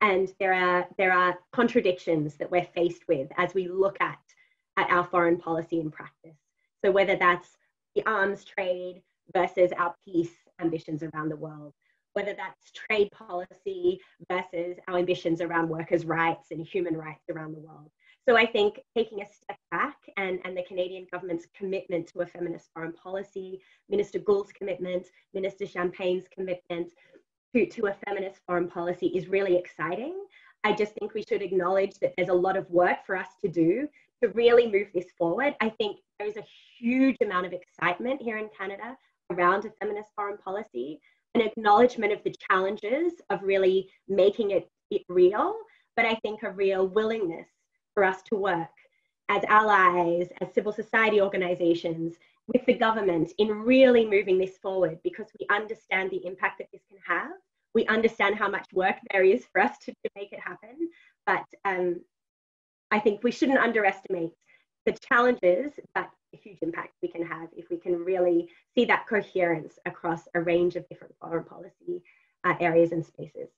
And there are, there are contradictions that we're faced with as we look at, at our foreign policy in practice. So whether that's the arms trade versus our peace ambitions around the world, whether that's trade policy versus our ambitions around workers' rights and human rights around the world. So I think taking a step back and, and the Canadian government's commitment to a feminist foreign policy, Minister Gould's commitment, Minister Champagne's commitment to, to a feminist foreign policy is really exciting. I just think we should acknowledge that there's a lot of work for us to do to really move this forward. I think there's a huge amount of excitement here in Canada around a feminist foreign policy, an acknowledgement of the challenges of really making it, it real, but I think a real willingness for us to work as allies, as civil society organizations, with the government in really moving this forward because we understand the impact that this can have. We understand how much work there is for us to, to make it happen. But um, I think we shouldn't underestimate the challenges, but the huge impact we can have if we can really see that coherence across a range of different foreign policy uh, areas and spaces.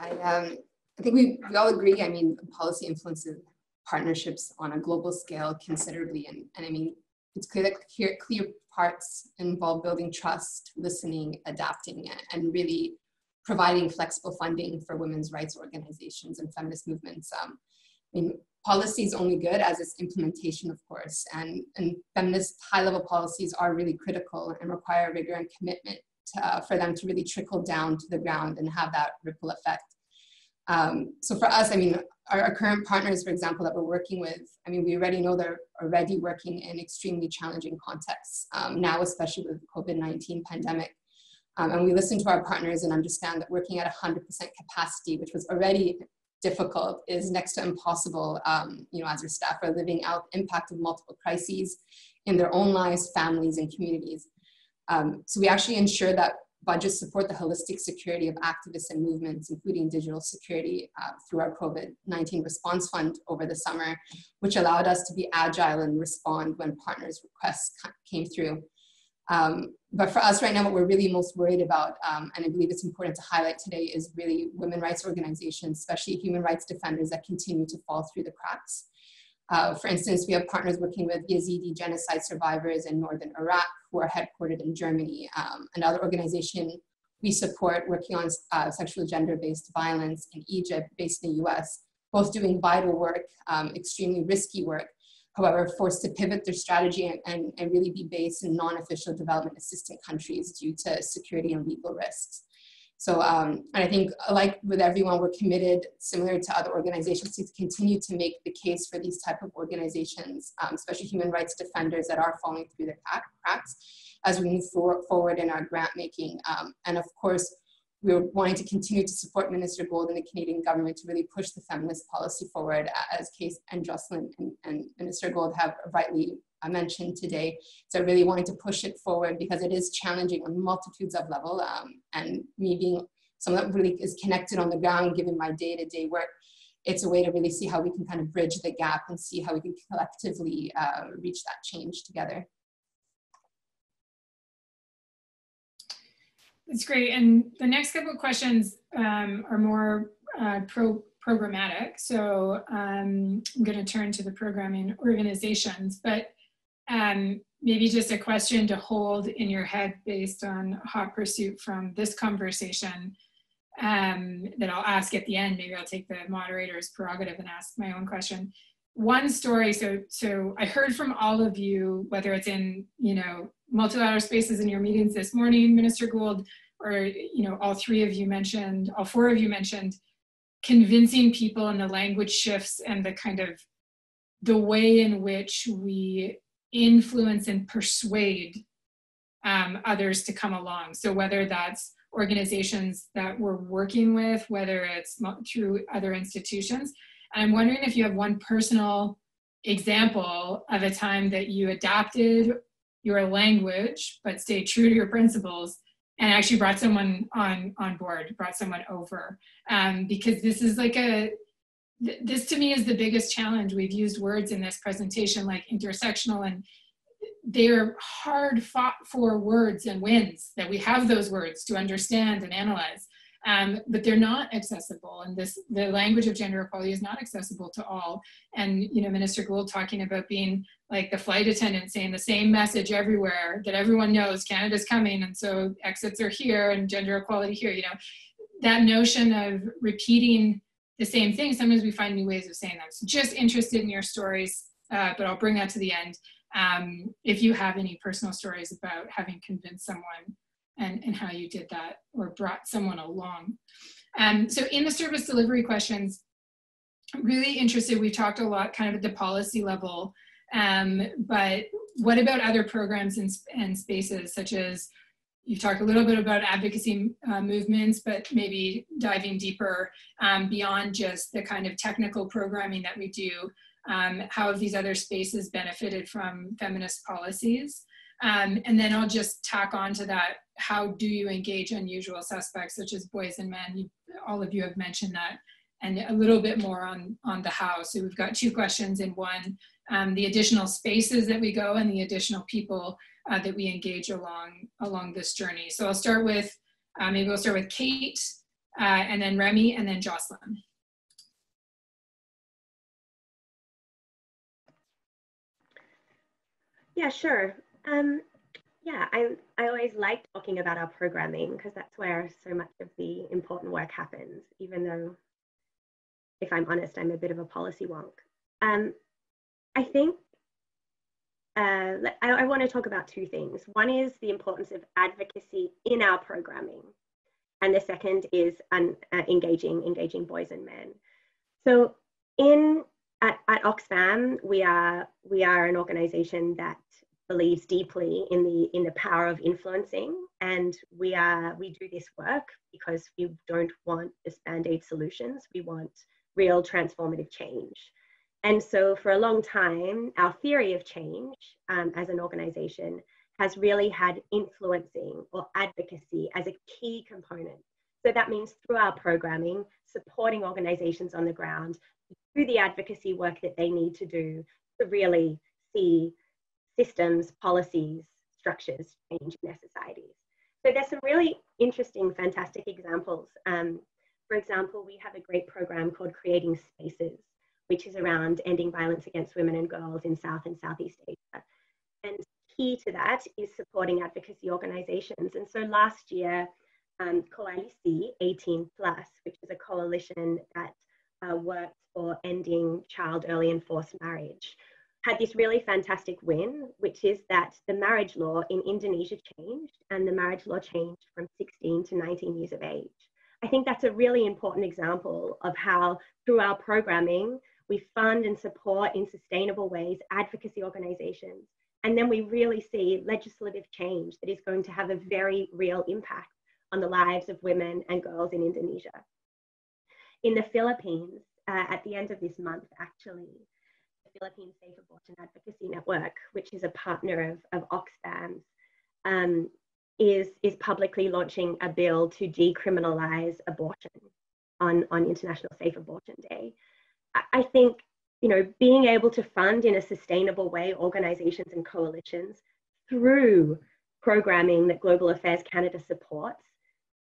I, um, I think we, we all agree. I mean, policy influences partnerships on a global scale considerably. And, and I mean, it's clear that clear, clear parts involve building trust, listening, adapting, and really providing flexible funding for women's rights organizations and feminist movements. Um, I mean, policy is only good as its implementation, of course, and, and feminist high-level policies are really critical and require rigor and commitment uh, for them to really trickle down to the ground and have that ripple effect. Um, so for us, I mean, our, our, current partners, for example, that we're working with, I mean, we already know they're already working in extremely challenging contexts, um, now especially with the COVID-19 pandemic. Um, and we listen to our partners and understand that working at 100% capacity, which was already difficult, is next to impossible, um, you know, as our staff are living out the impact of multiple crises in their own lives, families, and communities. Um, so we actually ensure that budgets support the holistic security of activists and movements, including digital security uh, through our COVID-19 response fund over the summer, which allowed us to be agile and respond when partners' requests came through. Um, but for us right now, what we're really most worried about, um, and I believe it's important to highlight today, is really women rights organizations, especially human rights defenders that continue to fall through the cracks. Uh, for instance, we have partners working with Yazidi genocide survivors in northern Iraq who are headquartered in Germany. Um, another organization we support working on uh, sexual gender-based violence in Egypt based in the US, both doing vital work, um, extremely risky work, however, forced to pivot their strategy and, and, and really be based in non-official development assistant countries due to security and legal risks. So, um, and I think like with everyone, we're committed, similar to other organizations, to continue to make the case for these type of organizations, um, especially human rights defenders that are falling through the cracks as we move for, forward in our grant making. Um, and of course, we're wanting to continue to support Minister Gould and the Canadian government to really push the feminist policy forward, as Kate and Jocelyn and, and Minister Gould have rightly I mentioned today. So I really wanting to push it forward because it is challenging on multitudes of level. Um, and me being someone that really is connected on the ground, given my day-to-day -day work, it's a way to really see how we can kind of bridge the gap and see how we can collectively uh, reach that change together. That's great. And the next couple of questions um, are more uh, pro programmatic. So um, I'm going to turn to the programming organizations, but um, maybe just a question to hold in your head based on hot pursuit from this conversation um, that I'll ask at the end. Maybe I'll take the moderator's prerogative and ask my own question. One story, so, so I heard from all of you, whether it's in, you know, multilateral spaces in your meetings this morning, Minister Gould, or, you know, all three of you mentioned, all four of you mentioned convincing people and the language shifts and the kind of the way in which we influence and persuade um, others to come along. So whether that's organizations that we're working with, whether it's through other institutions. And I'm wondering if you have one personal example of a time that you adapted your language but stayed true to your principles and actually brought someone on on board brought someone over um, because this is like a this to me is the biggest challenge. We've used words in this presentation like intersectional and they're hard fought for words and wins that we have those words to understand and analyze. Um, but they're not accessible and this the language of gender equality is not accessible to all and you know minister gould talking about being like the flight attendant saying the same message everywhere that everyone knows canada's coming and so exits are here and gender equality here you know that notion of repeating the same thing, sometimes we find new ways of saying that. So just interested in your stories, uh, but I'll bring that to the end. Um, if you have any personal stories about having convinced someone and, and how you did that or brought someone along. Um, so in the service delivery questions, really interested, we talked a lot kind of at the policy level, um, but what about other programs and, and spaces such as you talked a little bit about advocacy uh, movements, but maybe diving deeper um, beyond just the kind of technical programming that we do. Um, how have these other spaces benefited from feminist policies? Um, and then I'll just tack on to that. How do you engage unusual suspects such as boys and men? You, all of you have mentioned that and a little bit more on, on the how. So we've got two questions in one, um, the additional spaces that we go and the additional people uh, that we engage along, along this journey. So I'll start with, uh, maybe we'll start with Kate uh, and then Remie and then Jocelyn. Yeah, sure. Um, yeah, I, I always like talking about our programming because that's where so much of the important work happens, even though, if I'm honest, I'm a bit of a policy wonk. Um, I think uh, I, I want to talk about two things. One is the importance of advocacy in our programming, and the second is uh, engaging engaging boys and men. So in at, at Oxfam, we are we are an organisation that believes deeply in the in the power of influencing and we are we do this work because we don't want just band-aid solutions we want real transformative change and so for a long time our theory of change um, as an organization has really had influencing or advocacy as a key component so that means through our programming supporting organizations on the ground through the advocacy work that they need to do to really see systems, policies, structures change in their societies. So there's some really interesting, fantastic examples. Um, for example, we have a great program called Creating Spaces, which is around ending violence against women and girls in South and Southeast Asia. And key to that is supporting advocacy organizations. And so last year, um, Koalisi 18 Plus, which is a coalition that uh, works for ending child early and forced marriage, had this really fantastic win, which is that the marriage law in Indonesia changed and the marriage law changed from 16 to 19 years of age. I think that's a really important example of how, through our programming, we fund and support in sustainable ways advocacy organizations. And then we really see legislative change that is going to have a very real impact on the lives of women and girls in Indonesia. In the Philippines, uh, at the end of this month, actually, the Philippine Safe Abortion Advocacy Network, which is a partner of, of Oxfam's, um, is, is publicly launching a bill to decriminalize abortion on, on International Safe Abortion Day. I, think, you know, being able to fund in a sustainable way organizations and coalitions through programming that Global Affairs Canada supports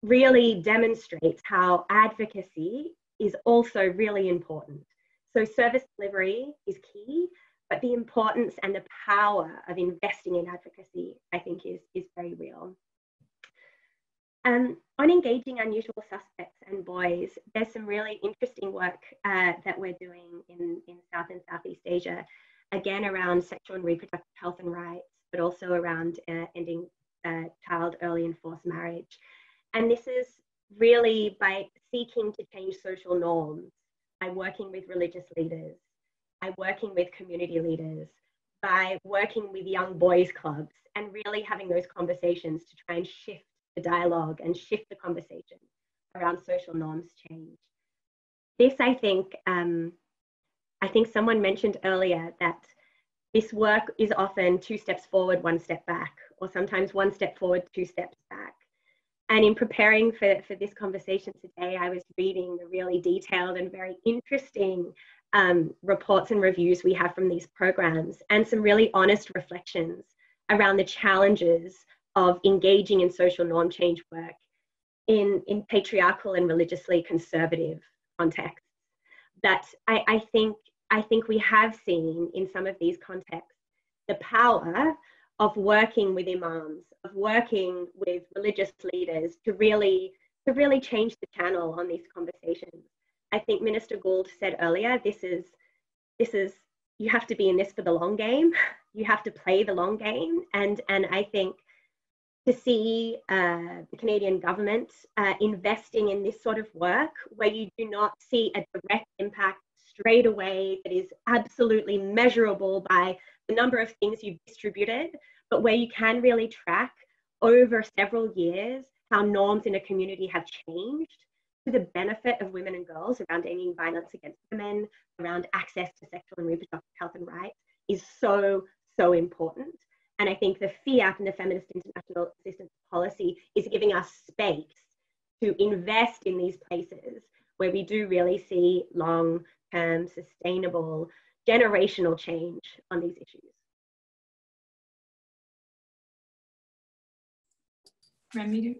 really demonstrates how advocacy is also really important. So service delivery is key, but the importance and the power of investing in advocacy, I think, is, is very real. Um, on engaging unusual suspects and boys, there's some really interesting work uh, that we're doing in, in South and Southeast Asia, again around sexual and reproductive health and rights, but also around uh, ending uh, child early and forced marriage. And this is really by seeking to change social norms by working with religious leaders, by working with community leaders, by working with young boys clubs and really having those conversations to try and shift the dialogue and shift the conversation around social norms change. This, I think, um, I think someone mentioned earlier that this work is often two steps forward, one step back, or sometimes one step forward, two steps back. And in preparing for, for this conversation today, I was reading the really detailed and very interesting um, reports and reviews we have from these programs and some really honest reflections around the challenges of engaging in social norm change work in, in patriarchal and religiously conservative contexts that I, I think I think we have seen in some of these contexts the power of working with imams, of working with religious leaders to really to really change the channel on these conversations. I think Minister Gould said earlier, this is this is you have to be in this for the long game. You have to play the long game, and and I think to see uh, the Canadian government uh, investing in this sort of work, where you do not see a direct impact straight away that is absolutely measurable by the number of things you've distributed, but where you can really track over several years how norms in a community have changed to the benefit of women and girls around ending violence against women, around access to sexual and reproductive health and rights is so, so important. And I think the FIAP and the Feminist International Assistance Policy is giving us space to invest in these places where we do really see long term, sustainable, generational change on these issues. Remie?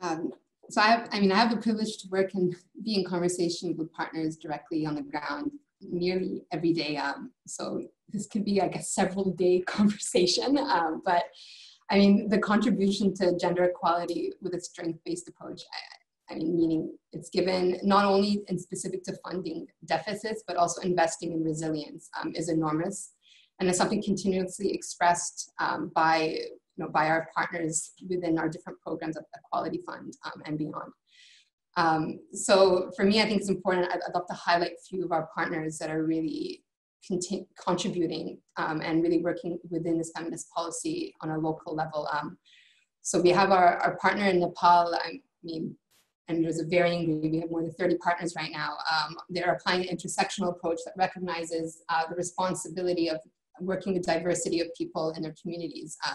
Um, so I have, I mean, I have the privilege to work and be in conversation with partners directly on the ground nearly every day. Um, so this could be like a several day conversation, um, but I mean, the contribution to gender equality with a strength-based approach, I, I, mean, meaning it's given not only in specific to funding deficits, but also investing in resilience um, is enormous. And it's something continuously expressed um, by you know, by our partners within our different programs at the Equality Fund um, and beyond. Um, so for me, I think it's important, I'd, I'd, love to highlight a few of our partners that are really contributing um, and really working within this feminist policy on a local level. Um, so we have our, our partner in Nepal, I mean, and there's a varying degree, we have more than 30 partners right now. Um, they're applying an intersectional approach that recognizes uh, the responsibility of working with diversity of people in their communities. Uh,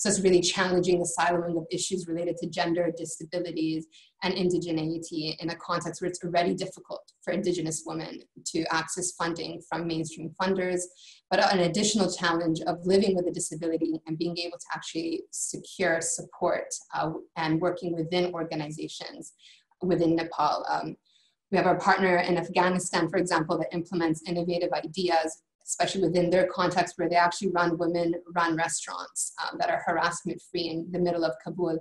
so it's really challenging the siloing of issues related to gender, disabilities, and indigeneity in a context where it's already difficult for Indigenous women to access funding from mainstream funders, but an additional challenge of living with a disability and being able to actually secure support uh, and working within organizations within Nepal. Um, we have our partner in Afghanistan, for example, that implements innovative ideas especially within their context where they actually run women run restaurants um, that are harassment free in the middle of Kabul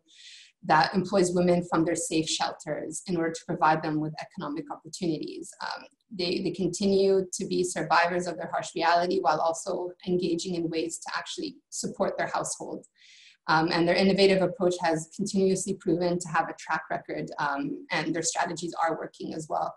that employs women from their safe shelters in order to provide them with economic opportunities. Um, they, they continue to be survivors of their harsh reality while also engaging in ways to actually support their household. Um, and their innovative approach has continuously proven to have a track record um, and their strategies are working as well.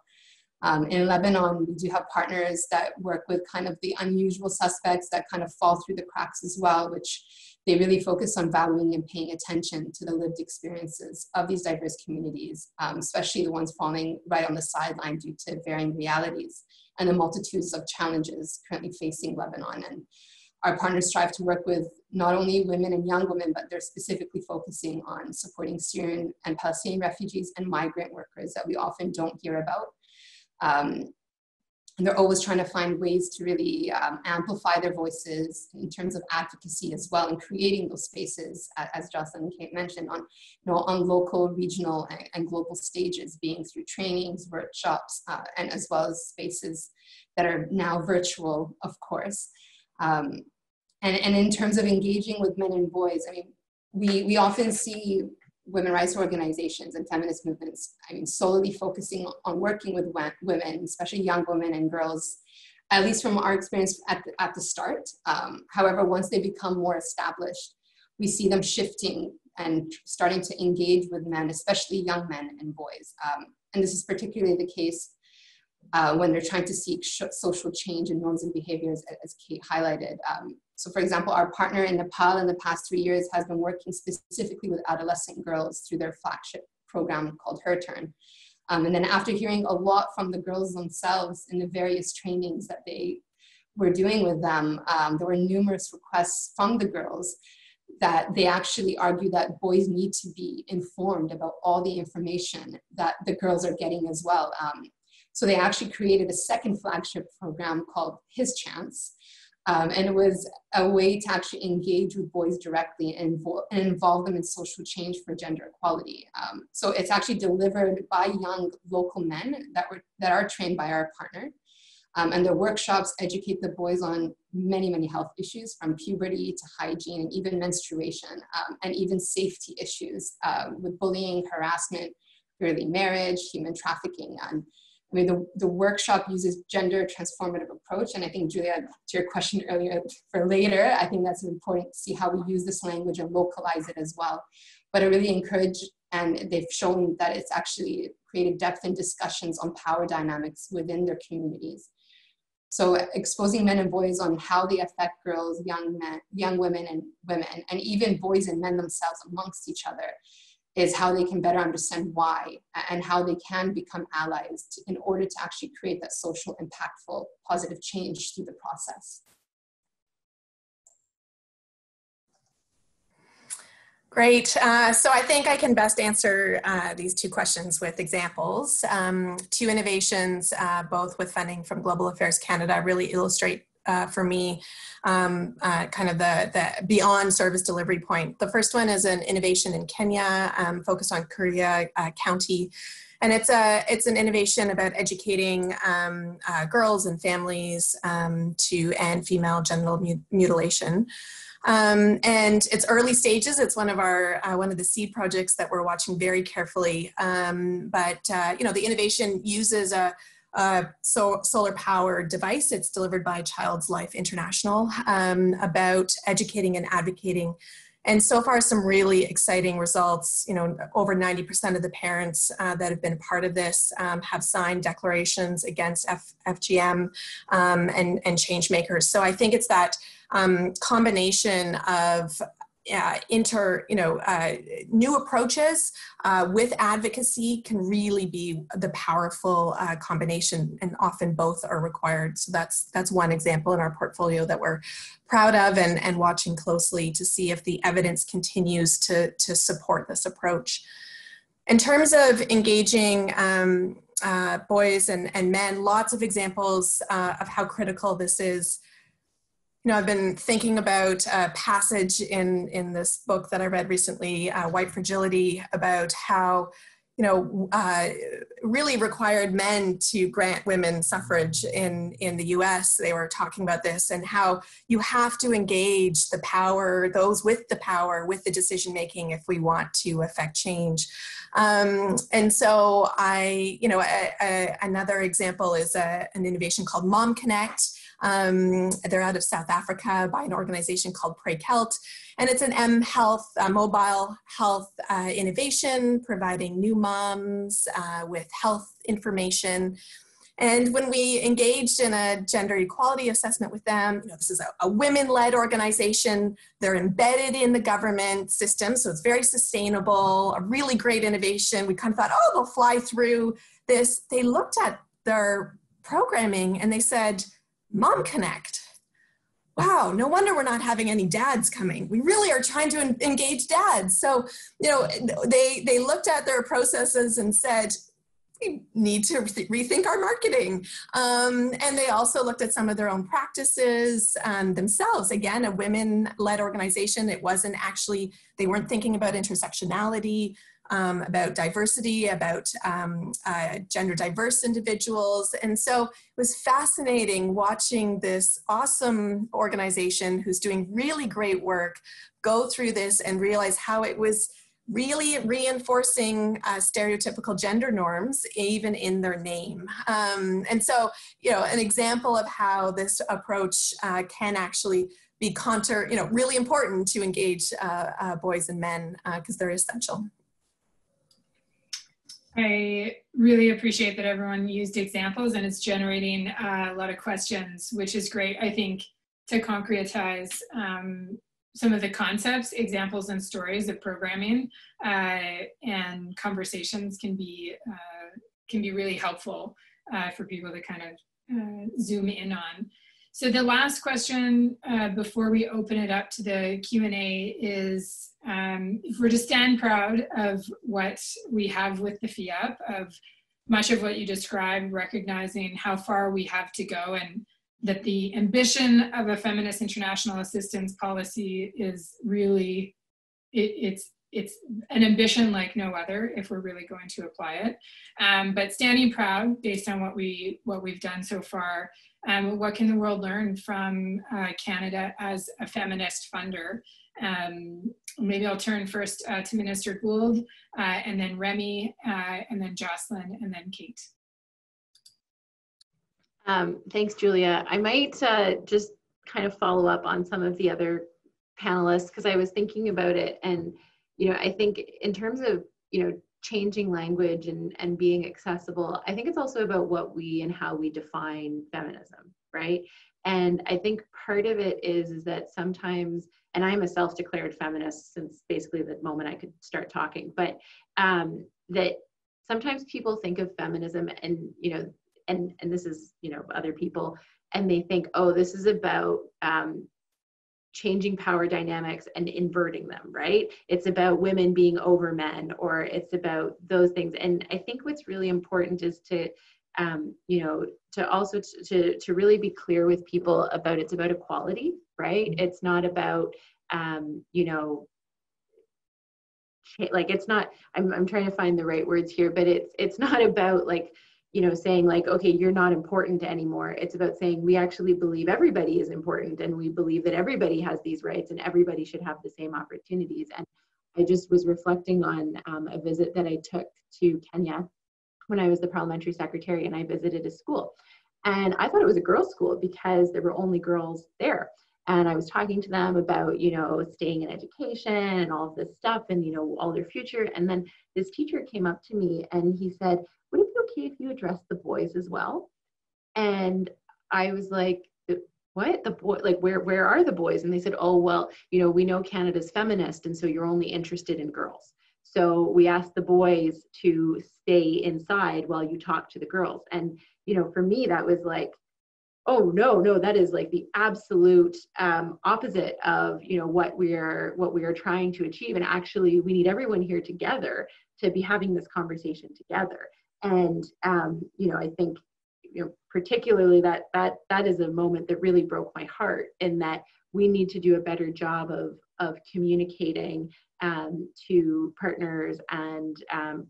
Um, in Lebanon, we do have partners that work with kind of the unusual suspects that kind of fall through the cracks as well, which they really focus on valuing and paying attention to the lived experiences of these diverse communities, um, especially the ones falling right on the sideline due to varying realities and the multitudes of challenges currently facing Lebanon. And our partners strive to work with not only women and young women, but they're specifically focusing on supporting Syrian and Palestinian refugees and migrant workers that we often don't hear about um, and they're always trying to find ways to really um, amplify their voices in terms of advocacy as well and creating those spaces as Jocelyn Kate mentioned on, you know, on local, regional and, and global stages being through trainings, workshops, uh, and as well as spaces that are now virtual, of course. Um, and, and in terms of engaging with men and boys, I mean, we, we often see women rights organizations and feminist movements, I mean, solely focusing on working with women, especially young women and girls, at least from our experience at the, at the start. Um, however, once they become more established, we see them shifting and starting to engage with men, especially young men and boys. Um, and this is particularly the case uh, when they're trying to seek social change in norms and behaviors, as Kate highlighted. Um, so for example, our partner in Nepal in the past three years has been working specifically with adolescent girls through their flagship program called Her Turn. Um, and then after hearing a lot from the girls themselves in the various trainings that they were doing with them, um, there were numerous requests from the girls that they actually argue that boys need to be informed about all the information that the girls are getting as well. Um, so they actually created a second flagship program called His Chance. Um, and it was a way to actually engage with boys directly and, and involve them in social change for gender equality. Um, so it's actually delivered by young local men that were that are trained by our partner. Um, and their workshops educate the boys on many, many health issues from puberty to hygiene and even menstruation um, and even safety issues um, with bullying, harassment, early marriage, human trafficking. And I mean, the, the workshop uses gender transformative approach. And I think, Julia, to your question earlier for later, I think that's important to see how we use this language and localize it as well. But I really encourage, and they've shown that it's actually created depth in discussions on power dynamics within their communities. So exposing men and boys on how they affect girls, young men, young women and women, and even boys and men themselves amongst each other is how they can better understand why and how they can become allies in order to actually create that social impactful positive change through the process. Great. Uh, so I think I can best answer uh, these two questions with examples. Um, two innovations, uh, both with funding from Global Affairs Canada, really illustrate uh, for me um, uh, kind of the, the beyond service delivery point. The first one is an innovation in Kenya um, focused on Kuria uh, County. And it's, a, it's an innovation about educating um, girls and families um, to end female genital mutilation. Um, and it's early stages. It's one of our uh, one of the seed projects that we're watching very carefully. Um, but uh, you know, the innovation uses a, a so solar powered device. It's delivered by Child's Life International um, about educating and advocating. And so far, some really exciting results. You know, over 90% of the parents uh, that have been part of this um, have signed declarations against F- FGM um, and, and change makers. So I think it's that um, combination of uh, inter, you know, uh, new approaches uh, with advocacy can really be the powerful uh, combination, and often both are required. So that's that's one example in our portfolio that we're proud of and, and watching closely to see if the evidence continues to to support this approach. In terms of engaging um, uh, boys and, and men, lots of examples uh, of how critical this is you know, I've been thinking about a passage in, in this book that I read recently, uh, White Fragility, about how, you know, uh, really required men to grant women suffrage in, in the US. They were talking about this and how you have to engage the power, those with the power, with the decision making if we want to affect change. Um, and so I, you know, a, a, another example is a, an innovation called Mom Connect um, they're out of South Africa by an organization called Praekelt. And it's an M Health, uh, mobile health uh, innovation, providing new moms uh, with health information. And when we engaged in a gender equality assessment with them, you know, this is a, a women led organization. They're embedded in the government system, so it's very sustainable, a really great innovation. We kind of thought, oh, they'll fly through this. They looked at their programming and they said, Mom Connect. Wow, no wonder we're not having any dads coming. We really are trying to engage dads. So, you know, they they looked at their processes and said, we need to rethink our marketing. Um, and they also looked at some of their own practices um, themselves. Again, a women led organization. It wasn't actually, they weren't thinking about intersectionality um, about diversity, about um, uh, gender diverse individuals. And so it was fascinating watching this awesome organization who's doing really great work go through this and realize how it was really reinforcing uh, stereotypical gender norms even in their name. Um, and so, you know, an example of how this approach uh, can actually be counter, you know, really important to engage uh, uh boys and men because uh, they're essential. I really appreciate that everyone used examples and it's generating uh, a lot of questions, which is great. I think to concretize um, some of the concepts, examples, and stories of programming uh, and conversations can be uh, can be really helpful uh, for people to kind of uh, zoom in on. So the last question uh, before we open it up to the Q&A is um, if we're to stand proud of what we have with the FIAP, of much of what you described, recognizing how far we have to go and that the ambition of a feminist international assistance policy is really, it, it's it's an ambition like no other if we're really going to apply it. Um, but standing proud based on what we what we've done so far. Um, what can the world learn from uh, Canada as a feminist funder? Um, maybe I'll turn first uh, to Minister Gould, uh, and then Remie, uh, and then Jocelyn, and then Kate. Um, thanks, Julia. I might uh, just kind of follow up on some of the other panelists because I was thinking about it and you know, I think in terms of, you know, changing language and, and being accessible, I think it's also about what we and how we define feminism, right? And I think part of it is, is that sometimes, and I'm a self-declared feminist since basically the moment I could start talking, but um, that sometimes people think of feminism and, you know, and, and this is, you know, other people, and they think, oh, this is about um, changing power dynamics and inverting them, right? It's about women being over men, or it's about those things. And I think what's really important is to, um, you know, to also t- to to really be clear with people about it's about equality, right? Mm-hmm. It's not about, um, you know, like it's not. I'm I'm trying to find the right words here, but it's it's not about like you know saying like okay you're not important anymore. It's about saying we actually believe everybody is important and we believe that everybody has these rights and everybody should have the same opportunities. And i just was reflecting on um, a visit that i took to kenya when i was the parliamentary secretary and i visited a school. And i thought it was a girls school because there were only girls there. And i was talking to them about you know staying in education and all of this stuff and you know all their future. And then this teacher came up to me and he said would it okay if you address the boys as well? And I was like, what? The boy like where where are the boys? And they said oh well you know we know canada's feminist and so you're only interested in girls. So we asked the boys to stay inside while you talk to the girls. And you know for me that was like oh no no that is like the absolute um, opposite of you know what we are what we are trying to achieve. And actually we need everyone here together to be having this conversation together and um, you know i think you know particularly that that that is a moment that really broke my heart in that we need to do a better job of of communicating um, to partners and um,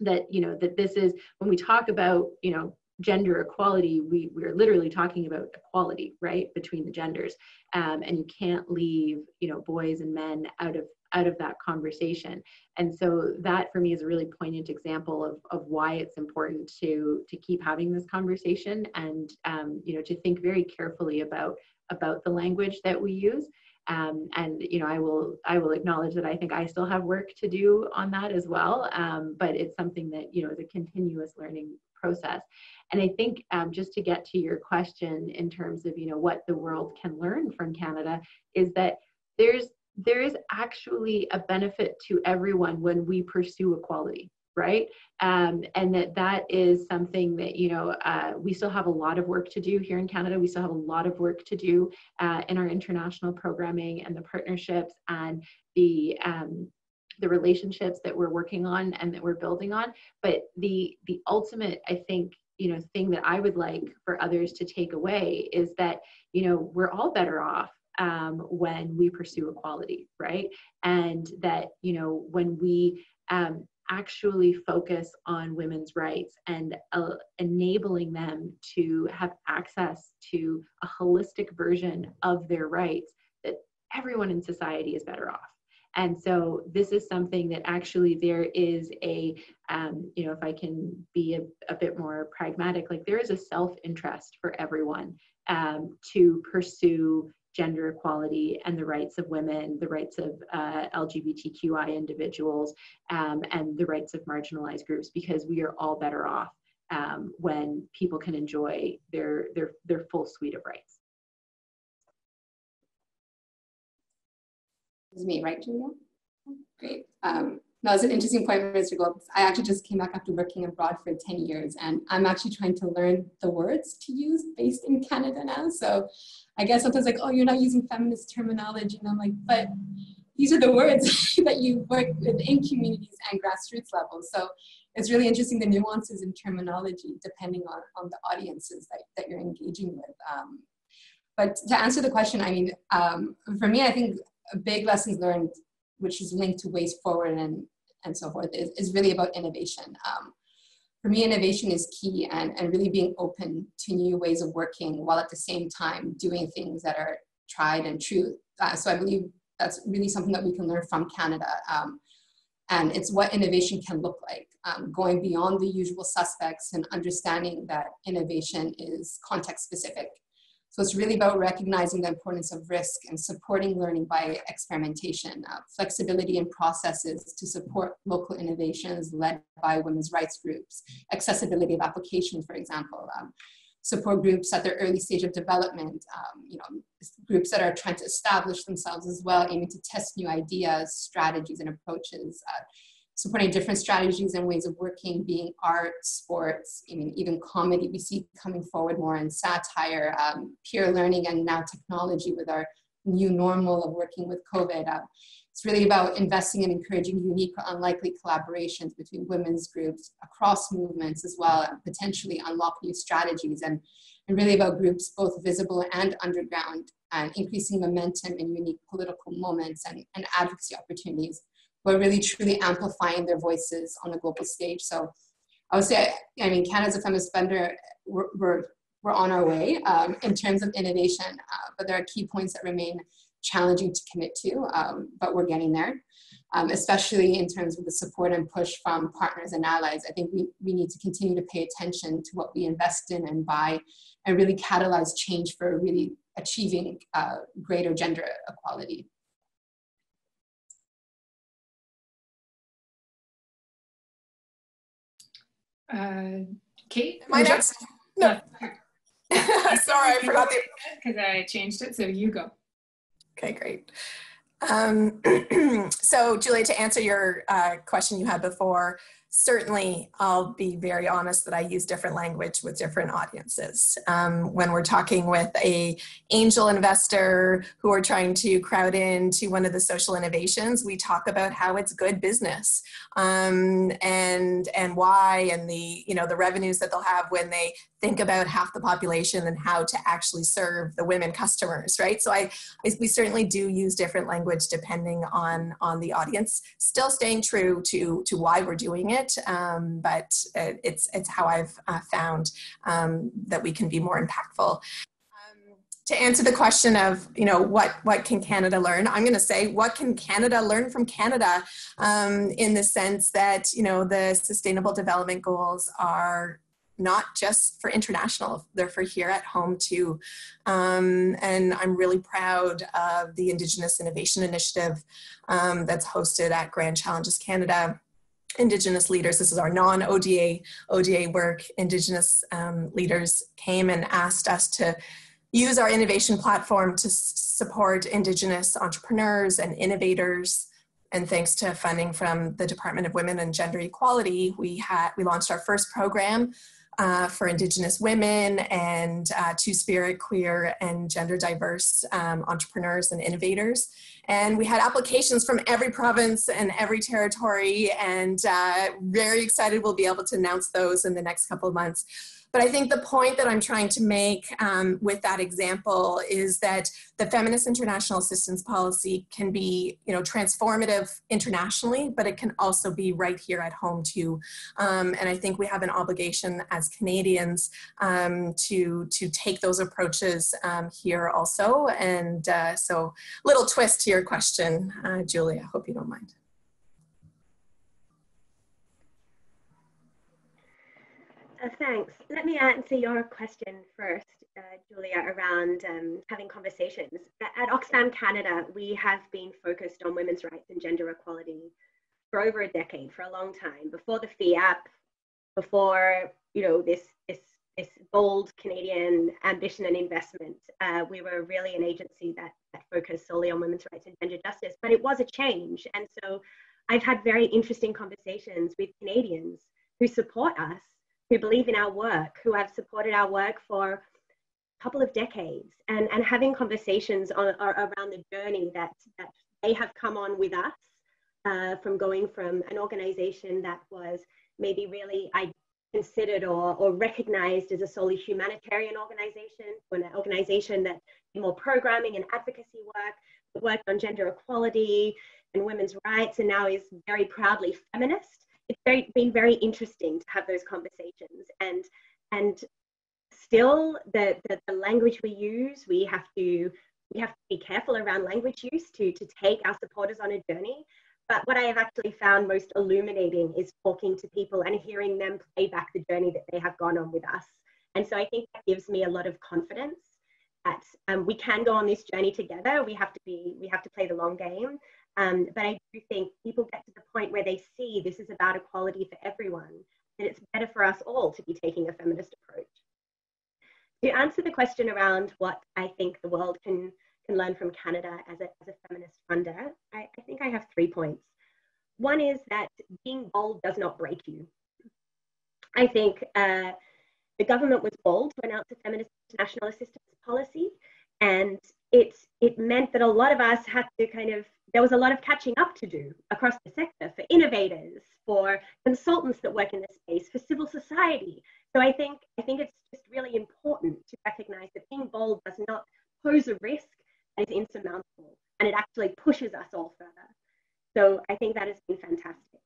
that you know that this is when we talk about you know gender equality we we're literally talking about equality right between the genders. Um, and you can't leave you know boys and men out of out of that conversation. And so that for me is a really poignant example of, of why it's important to to keep having this conversation and um, you know to think very carefully about about the language that we use. Um, and you know i will i will acknowledge that i think i still have work to do on that as well. Um, but it's something that you know is a continuous learning process. And i think um, just to get to your question in terms of you know what the world can learn from canada is that there's there is actually a benefit to everyone when we pursue equality right? Um, and that that is something that you know uh, we still have a lot of work to do here in canada. We still have a lot of work to do uh, in our international programming and the partnerships and the um, the relationships that we're working on and that we're building on. But the the ultimate i think you know thing that i would like for others to take away is that you know we're all better off um, when we pursue equality, right? And that, you know, when we um, actually focus on women's rights and uh, enabling them to have access to a holistic version of their rights, that everyone in society is better off. And so this is something that actually there is a, um, you know, if I can be a, a, bit more pragmatic, like there is a self-interest for everyone um, to pursue gender equality and the rights of women, the rights of uh, LGBTQI individuals, um, and the rights of marginalized groups, because we are all better off um, when people can enjoy their, their, their full suite of rights. It's me, right, Julia? Great. Um, that was an interesting point, Mr. Gould. I actually just came back after working abroad for 10 years, and I'm actually trying to learn the words to use based in Canada now. So I guess sometimes like, oh, you're not using feminist terminology. And I'm like, but these are the words that you work with in communities and grassroots levels. So it's really interesting the nuances in terminology depending on, on the audiences that, that you're engaging with. Um, but to answer the question, I mean, um, for me, I think a big lessons learned which is linked to ways forward and, and so forth, is, is really about innovation. Um, for me, innovation is key and, and really being open to new ways of working while at the same time doing things that are tried and true. Uh, so I believe that's really something that we can learn from Canada. Um, and it's what innovation can look like, um, going beyond the usual suspects and understanding that innovation is context specific. So it's really about recognizing the importance of risk and supporting learning by experimentation, uh, flexibility in processes to support local innovations led by women's rights groups, accessibility of applications, for example, um, support groups at their early stage of development, um, you know, groups that are trying to establish themselves as well, aiming to test new ideas, strategies, and approaches, uh, supporting different strategies and ways of working, being art, sports, mean, even comedy. We see coming forward more in satire, um, peer learning, and now technology with our new normal of working with COVID. Uh, it's really about investing and encouraging unique or unlikely collaborations between women's groups across movements as well, and potentially unlock new strategies, and, and really about groups both visible and underground, and increasing momentum in unique political moments and, and advocacy opportunities, but really truly amplifying their voices on the global stage. So I would say, I mean, Canada's a feminist vendor, we're, we're, we're on our way um, in terms of innovation, uh, but there are key points that remain challenging to commit to, um, but we're getting there, um, especially in terms of the support and push from partners and allies. I think we, we need to continue to pay attention to what we invest in and buy and really catalyze change for really achieving uh, greater gender equality. Uh, Kate? My next? No. Sorry, I forgot the. Because I changed it, so you go. Okay, great. Um, so, Julia, to answer your uh, question you had before, certainly I'll be very honest that I use different language with different audiences. Um, when we're talking with a angel investor who are trying to crowd into one of the social innovations, we talk about how it's good business um, and and why and the you know the revenues that they'll have when they think about half the population and how to actually serve the women customers, right? So I, I, we certainly do use different language depending on on the audience. Still staying true to to why we're doing it, um, but it's it's how I've uh, found um, that we can be more impactful um, to answer the question of you know what what can canada learn i'm going to say what can canada learn from canada um, in the sense that you know the sustainable development goals are not just for international, they're for here at home too. Um, and I'm really proud of the Indigenous Innovation Initiative um, that's hosted at Grand Challenges Canada. Indigenous leaders, this is our non ODA, ODA work. Indigenous um, leaders came and asked us to use our innovation platform to support Indigenous entrepreneurs and innovators and thanks to funding from the Department of Women and Gender Equality, we had we launched our first program uh, for Indigenous women and uh, two spirit, queer, and gender diverse um, entrepreneurs and innovators. And we had applications from every province and every territory, and uh, very excited we'll be able to announce those in the next couple of months. But I think the point that I'm trying to make um, with that example is that the Feminist International Assistance Policy can be, you know, transformative internationally, but it can also be right here at home too. Um, and I think we have an obligation as Canadians um, to to take those approaches um, here also. And uh, so, little twist to your question, uh, Julie. I hope you don't mind. Uh, thanks. Let me answer your question first, uh, Julia, around um, having conversations. At Oxfam Canada, we have been focused on women's rights and gender equality for over a decade, for a long time. Before the FIAP, before you know this this this bold Canadian ambition and investment, uh, we were really an agency that, that focused solely on women's rights and gender justice. But it was a change, and so I've had very interesting conversations with Canadians who support us who believe in our work, who have supported our work for a couple of decades, and, and having conversations on, around the journey that, that they have come on with us uh, from going from an organization that was maybe really I considered or, or recognized as a solely humanitarian organization, or an organization that did more programming and advocacy work, worked on gender equality and women's rights, and now is very proudly feminist. It's very, been very interesting to have those conversations. And, and still, the, the, the language we use, we have to we have to be careful around language use to, to take our supporters on a journey. But what I have actually found most illuminating is talking to people and hearing them play back the journey that they have gone on with us. And so I think that gives me a lot of confidence that um, we can go on this journey together. We have to be, we have to play the long game. Um, but I do think people get to the point where they see this is about equality for everyone, and it's better for us all to be taking a feminist approach. To answer the question around what I think the world can can learn from Canada as a, as a feminist funder, I, I think I have three points. One is that being bold does not break you. I think uh, the government was bold to announce a feminist international assistance policy, and it, it meant that a lot of us had to kind of, there was a lot of catching up to do across the sector for innovators, for consultants that work in this space, for civil society. So I think, I think it's just really important to recognize that being bold does not pose a risk is insurmountable and it actually pushes us all further. So I think that has been fantastic.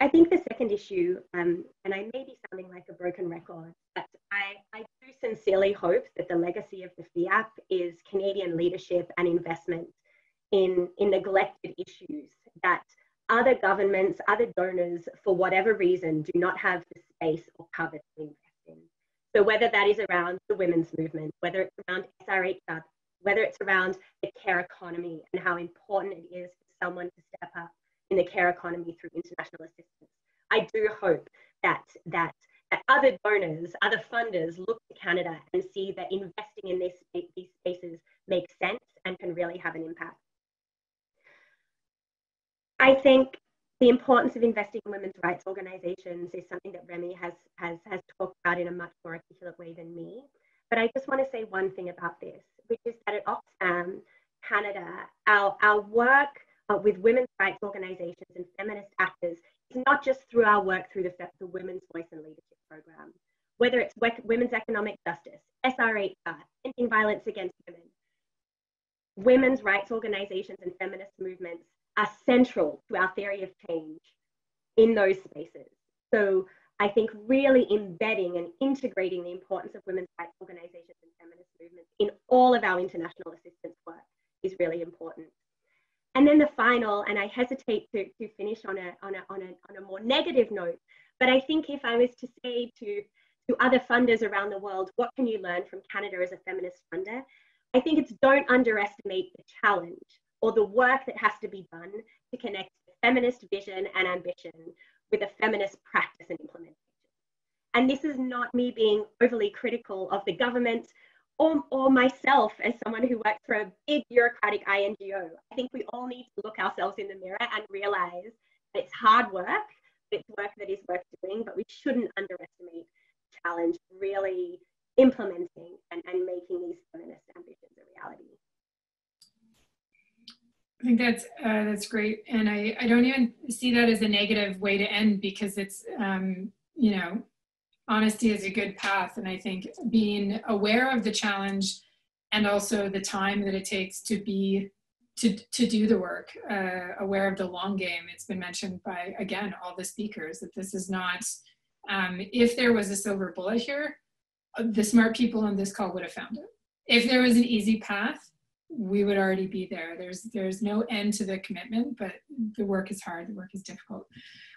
I think the second issue, um, and I may be sounding like a broken record, but I, I do sincerely hope that the legacy of the FIAP is Canadian leadership and investment in, in neglected issues that other governments, other donors, for whatever reason, do not have the space or cover to invest in. So whether that is around the women's movement, whether it's around SRH whether it's around the care economy and how important it is for someone to step up in the care economy through international assistance. I do hope that that that other donors, other funders look to Canada and see that investing in this, these spaces makes sense and can really have an impact. I think the importance of investing in women's rights organisations is something that Remie has, has, has talked about in a much more articulate way than me. But I just want to say one thing about this, which is that at Oxfam Canada, our, our work uh, with women's rights organizations and feminist actors is not just through our work through the, the Women's Voice and Leadership Program, whether it's women's economic justice, SRH, ending violence against women. Women's rights organizations and feminist movements are central to our theory of change in those spaces. So I think really embedding and integrating the importance of women's rights organizations and feminist movements in all of our international assistance work is really important. And then the final, and I hesitate to, to finish on a, on, a, on, a, on a more negative note, but I think if I was to say to, to other funders around the world, what can you learn from Canada as a feminist funder? I think it's don't underestimate the challenge or the work that has to be done to connect feminist vision and ambition with a feminist practice and implementation. And this is not me being overly critical of the government or, or myself as someone who works for a big bureaucratic INGO. I think we all need to look ourselves in the mirror and realize that it's hard work, it's work that is worth doing, but we shouldn't underestimate the challenge really implementing and, and making these feminist ambitions a reality. I think that's uh, that's great, and I, I don't even see that as a negative way to end because it's um, you know honesty is a good path, and I think being aware of the challenge and also the time that it takes to be to to do the work, uh, aware of the long game. It's been mentioned by again all the speakers that this is not. Um, if there was a silver bullet here, the smart people on this call would have found it. If there was an easy path, we would already be there. There's there's no end to the commitment, but the work is hard. The work is difficult.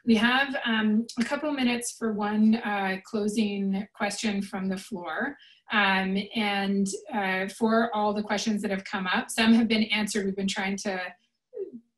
We have um, a couple minutes for one uh, closing question from the floor. Um, and uh, for all the questions that have come up, some have been answered. We've been trying to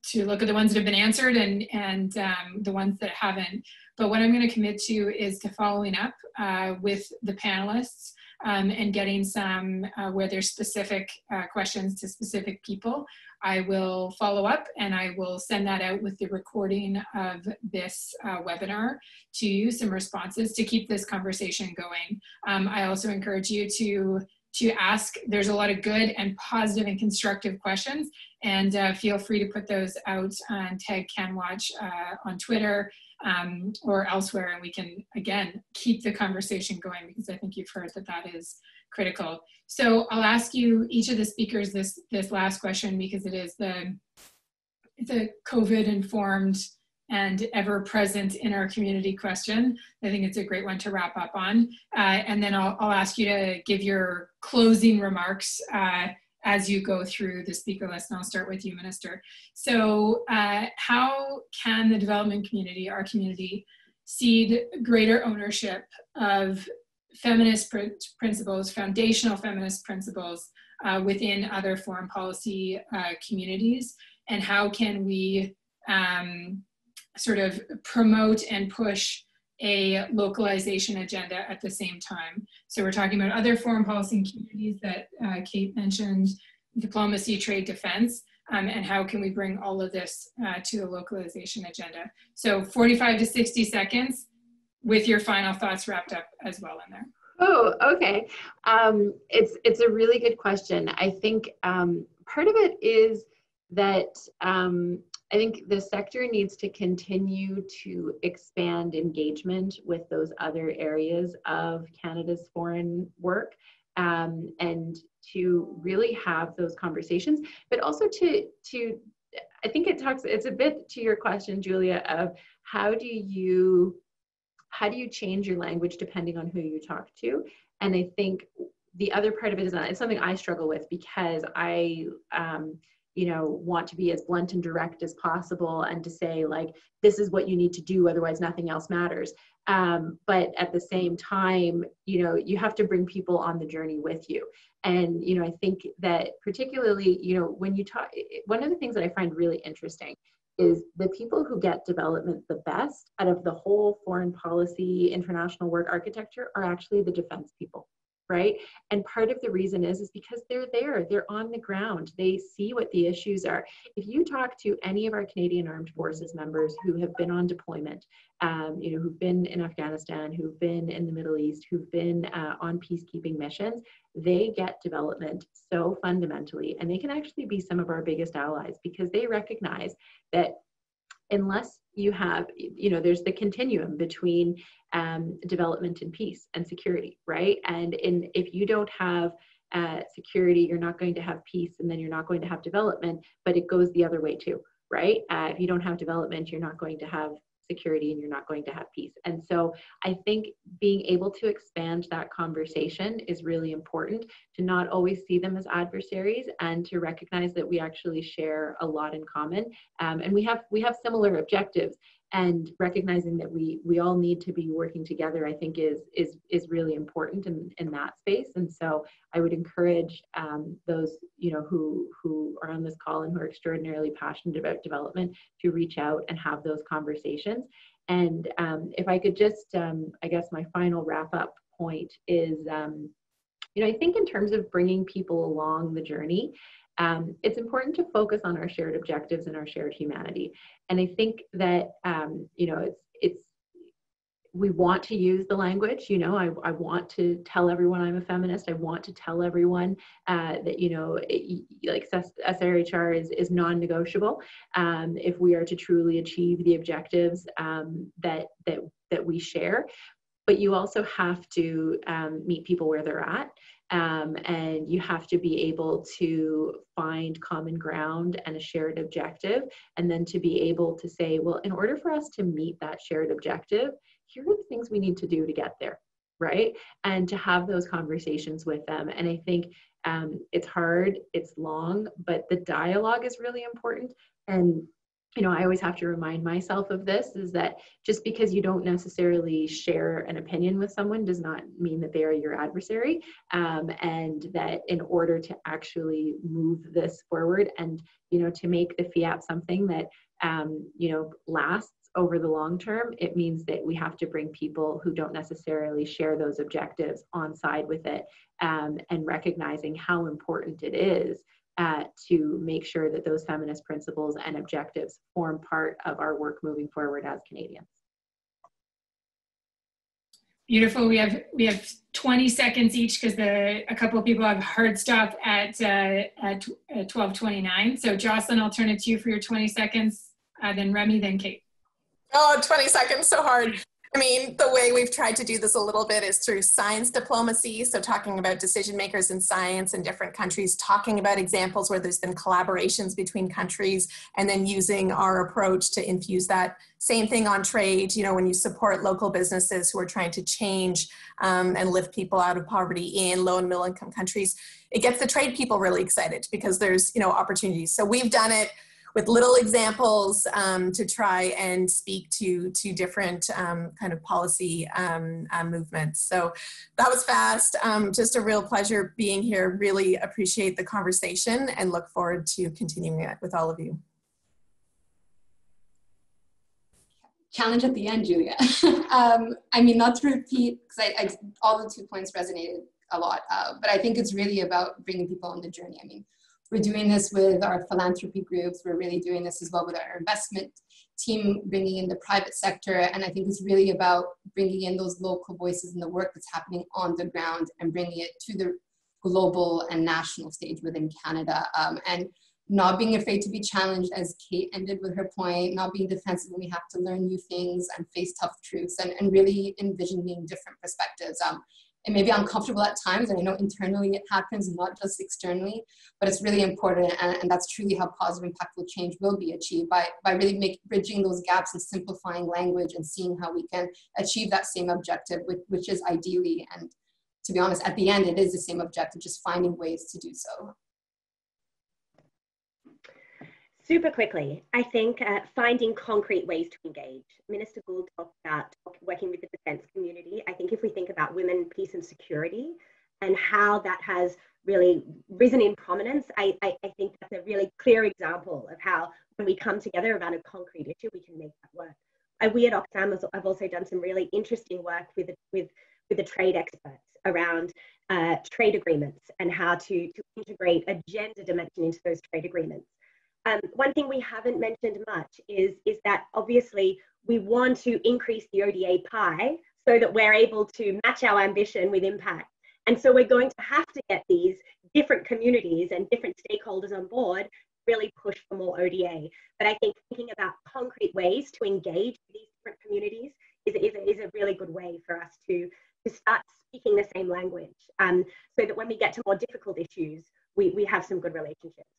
to look at the ones that have been answered and and um, the ones that haven't. But what I'm going to commit to is to following up uh, with the panelists um, and getting some uh, where there's specific uh, questions to specific people. I will follow up and I will send that out with the recording of this uh, webinar to you, some responses to keep this conversation going. Um, I also encourage you to to ask. There's a lot of good and positive and constructive questions, and uh, feel free to put those out and tag CanWaCH uh, on Twitter um, or elsewhere, and we can again keep the conversation going because I think you've heard that that is critical. So I'll ask you each of the speakers this this last question because it is the the COVID informed and ever present in our community question. I think it's a great one to wrap up on. Uh, and then I'll, I'll, ask you to give your closing remarks uh, as you go through the speaker list. And I'll start with you, Minister. So uh, how can the development community, our community, seed greater ownership of feminist pr principles, foundational feminist principles uh, within other foreign policy uh, communities? And how can we um, sort of promote and push a localization agenda at the same time. So we're talking about other foreign policy communities that uh, Kate mentioned, diplomacy, trade, defense, um, and how can we bring all of this uh, to the localization agenda. So 45 to 60 seconds with your final thoughts wrapped up as well in there. Oh, okay. Um, it's, it's a really good question. I think um, part of it is that um, I think the sector needs to continue to expand engagement with those other areas of Canada's foreign work um, and to really have those conversations, but also to, to, I think it talks, it's a bit to your question, Julia, of how do you, how do you change your language depending on who you talk to? And I think the other part of it is not, it's something I struggle with because I, um, you know want to be as blunt and direct as possible and to say like this is what you need to do otherwise nothing else matters. Um, but at the same time you know you have to bring people on the journey with you. And you know i think that particularly you know when you talk one of the things that i find really interesting is the people who get development the best out of the whole foreign policy international work architecture are actually the defense people right? And part of the reason is is because they're there they're on the ground they see what the issues are. If you talk to any of our canadian armed forces members who have been on deployment um, you know who've been in afghanistan who've been in the middle east who've been uh, on peacekeeping missions they get development so fundamentally and they can actually be some of our biggest allies because they recognize that unless you have you know there's the continuum between um, development and peace and security right? And in if you don't have uh, security you're not going to have peace and then you're not going to have development but it goes the other way too right? Uh, if you don't have development you're not going to have security and you're not going to have peace. And so I think being able to expand that conversation is really important to not always see them as adversaries and to recognize that we actually share a lot in common. Um, and we have we have similar objectives and recognizing that we we all need to be working together i think is is is really important in, in that space. And so i would encourage um, those you know who who are on this call and who are extraordinarily passionate about development to reach out and have those conversations. And um, if i could just um, i guess my final wrap up point is um, you know i think in terms of bringing people along the journey um, it's important to focus on our shared objectives and our shared humanity. And I think that, um, you know, it's, it's, we want to use the language, you know, I, I want to tell everyone I'm a feminist. I want to tell everyone uh, that, you know, it, like SRHR is, is non-negotiable um, if we are to truly achieve the objectives um, that, that, that we share. But you also have to um, meet people where they're at. Um, and you have to be able to find common ground and a shared objective and then to be able to say well in order for us to meet that shared objective here are the things we need to do to get there right? And to have those conversations with them. And i think um, it's hard it's long but the dialogue is really important. And you know, I always have to remind myself of this is that just because you don't necessarily share an opinion with someone does not mean that they are your adversary. Um, and that in order to actually move this forward and, you know, to make the FIAP something that, um, you know, lasts over the long term, it means that we have to bring people who don't necessarily share those objectives on side with it um, and recognizing how important it is uh, to make sure that those feminist principles and objectives form part of our work moving forward as Canadians. Beautiful. We have we have 20 seconds each because the a couple of people have hard stop at uh, at 12:29. So Jocelyn, I'll turn it to you for your 20 seconds. Uh, then Remie, then Kate. Oh, 20 seconds, so hard. I mean, the way we've tried to do this a little bit is through science diplomacy. So, talking about decision makers in science in different countries, talking about examples where there's been collaborations between countries, and then using our approach to infuse that. Same thing on trade, you know, when you support local businesses who are trying to change um, and lift people out of poverty in low and middle income countries, it gets the trade people really excited because there's, you know, opportunities. So, we've done it with little examples um, to try and speak to to different um, kind of policy um, uh, movements. So that was fast. Um, just a real pleasure being here. Really appreciate the conversation and look forward to continuing it with all of you. Challenge at the end, Julia. Um, I mean, not to repeat, because all the two points resonated a lot, uh, but I think it's really about bringing people on the journey. I mean, we're doing this with our philanthropy groups. We're really doing this as well with our investment team, bringing in the private sector. And I think it's really about bringing in those local voices and the work that's happening on the ground and bringing it to the global and national stage within Canada. Um, and not being afraid to be challenged, as Kate ended with her point, not being defensive when we have to learn new things and face tough truths, and, and really envisioning different perspectives. Um, it may be uncomfortable at times and i know internally it happens not just externally but it's really important and, and that's truly how positive impactful change will be achieved by, by really make, bridging those gaps and simplifying language and seeing how we can achieve that same objective which, which is ideally and to be honest at the end it is the same objective just finding ways to do so Super quickly, I think uh, finding concrete ways to engage. Minister Gould talked about working with the defence community. I think if we think about women, peace, and security and how that has really risen in prominence, I, I, I think that's a really clear example of how when we come together around a concrete issue, we can make that work. I, we at Oxfam have also done some really interesting work with, with, with the trade experts around uh, trade agreements and how to, to integrate a gender dimension into those trade agreements. Um, one thing we haven't mentioned much is, is that obviously we want to increase the ODA pie so that we're able to match our ambition with impact. And so we're going to have to get these different communities and different stakeholders on board really push for more ODA. But I think thinking about concrete ways to engage these different communities is, is, is a really good way for us to, to start speaking the same language um, so that when we get to more difficult issues, we, we have some good relationships.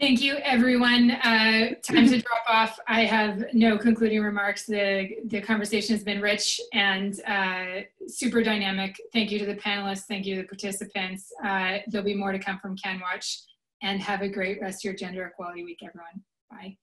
Thank you, everyone. Uh, time to drop off. I have no concluding remarks. The, the conversation has been rich and uh, super dynamic. Thank you to the panelists. Thank you to the participants. Uh, there'll be more to come from CanWaCH. And have a great rest of your Gender Equality Week, everyone. Bye.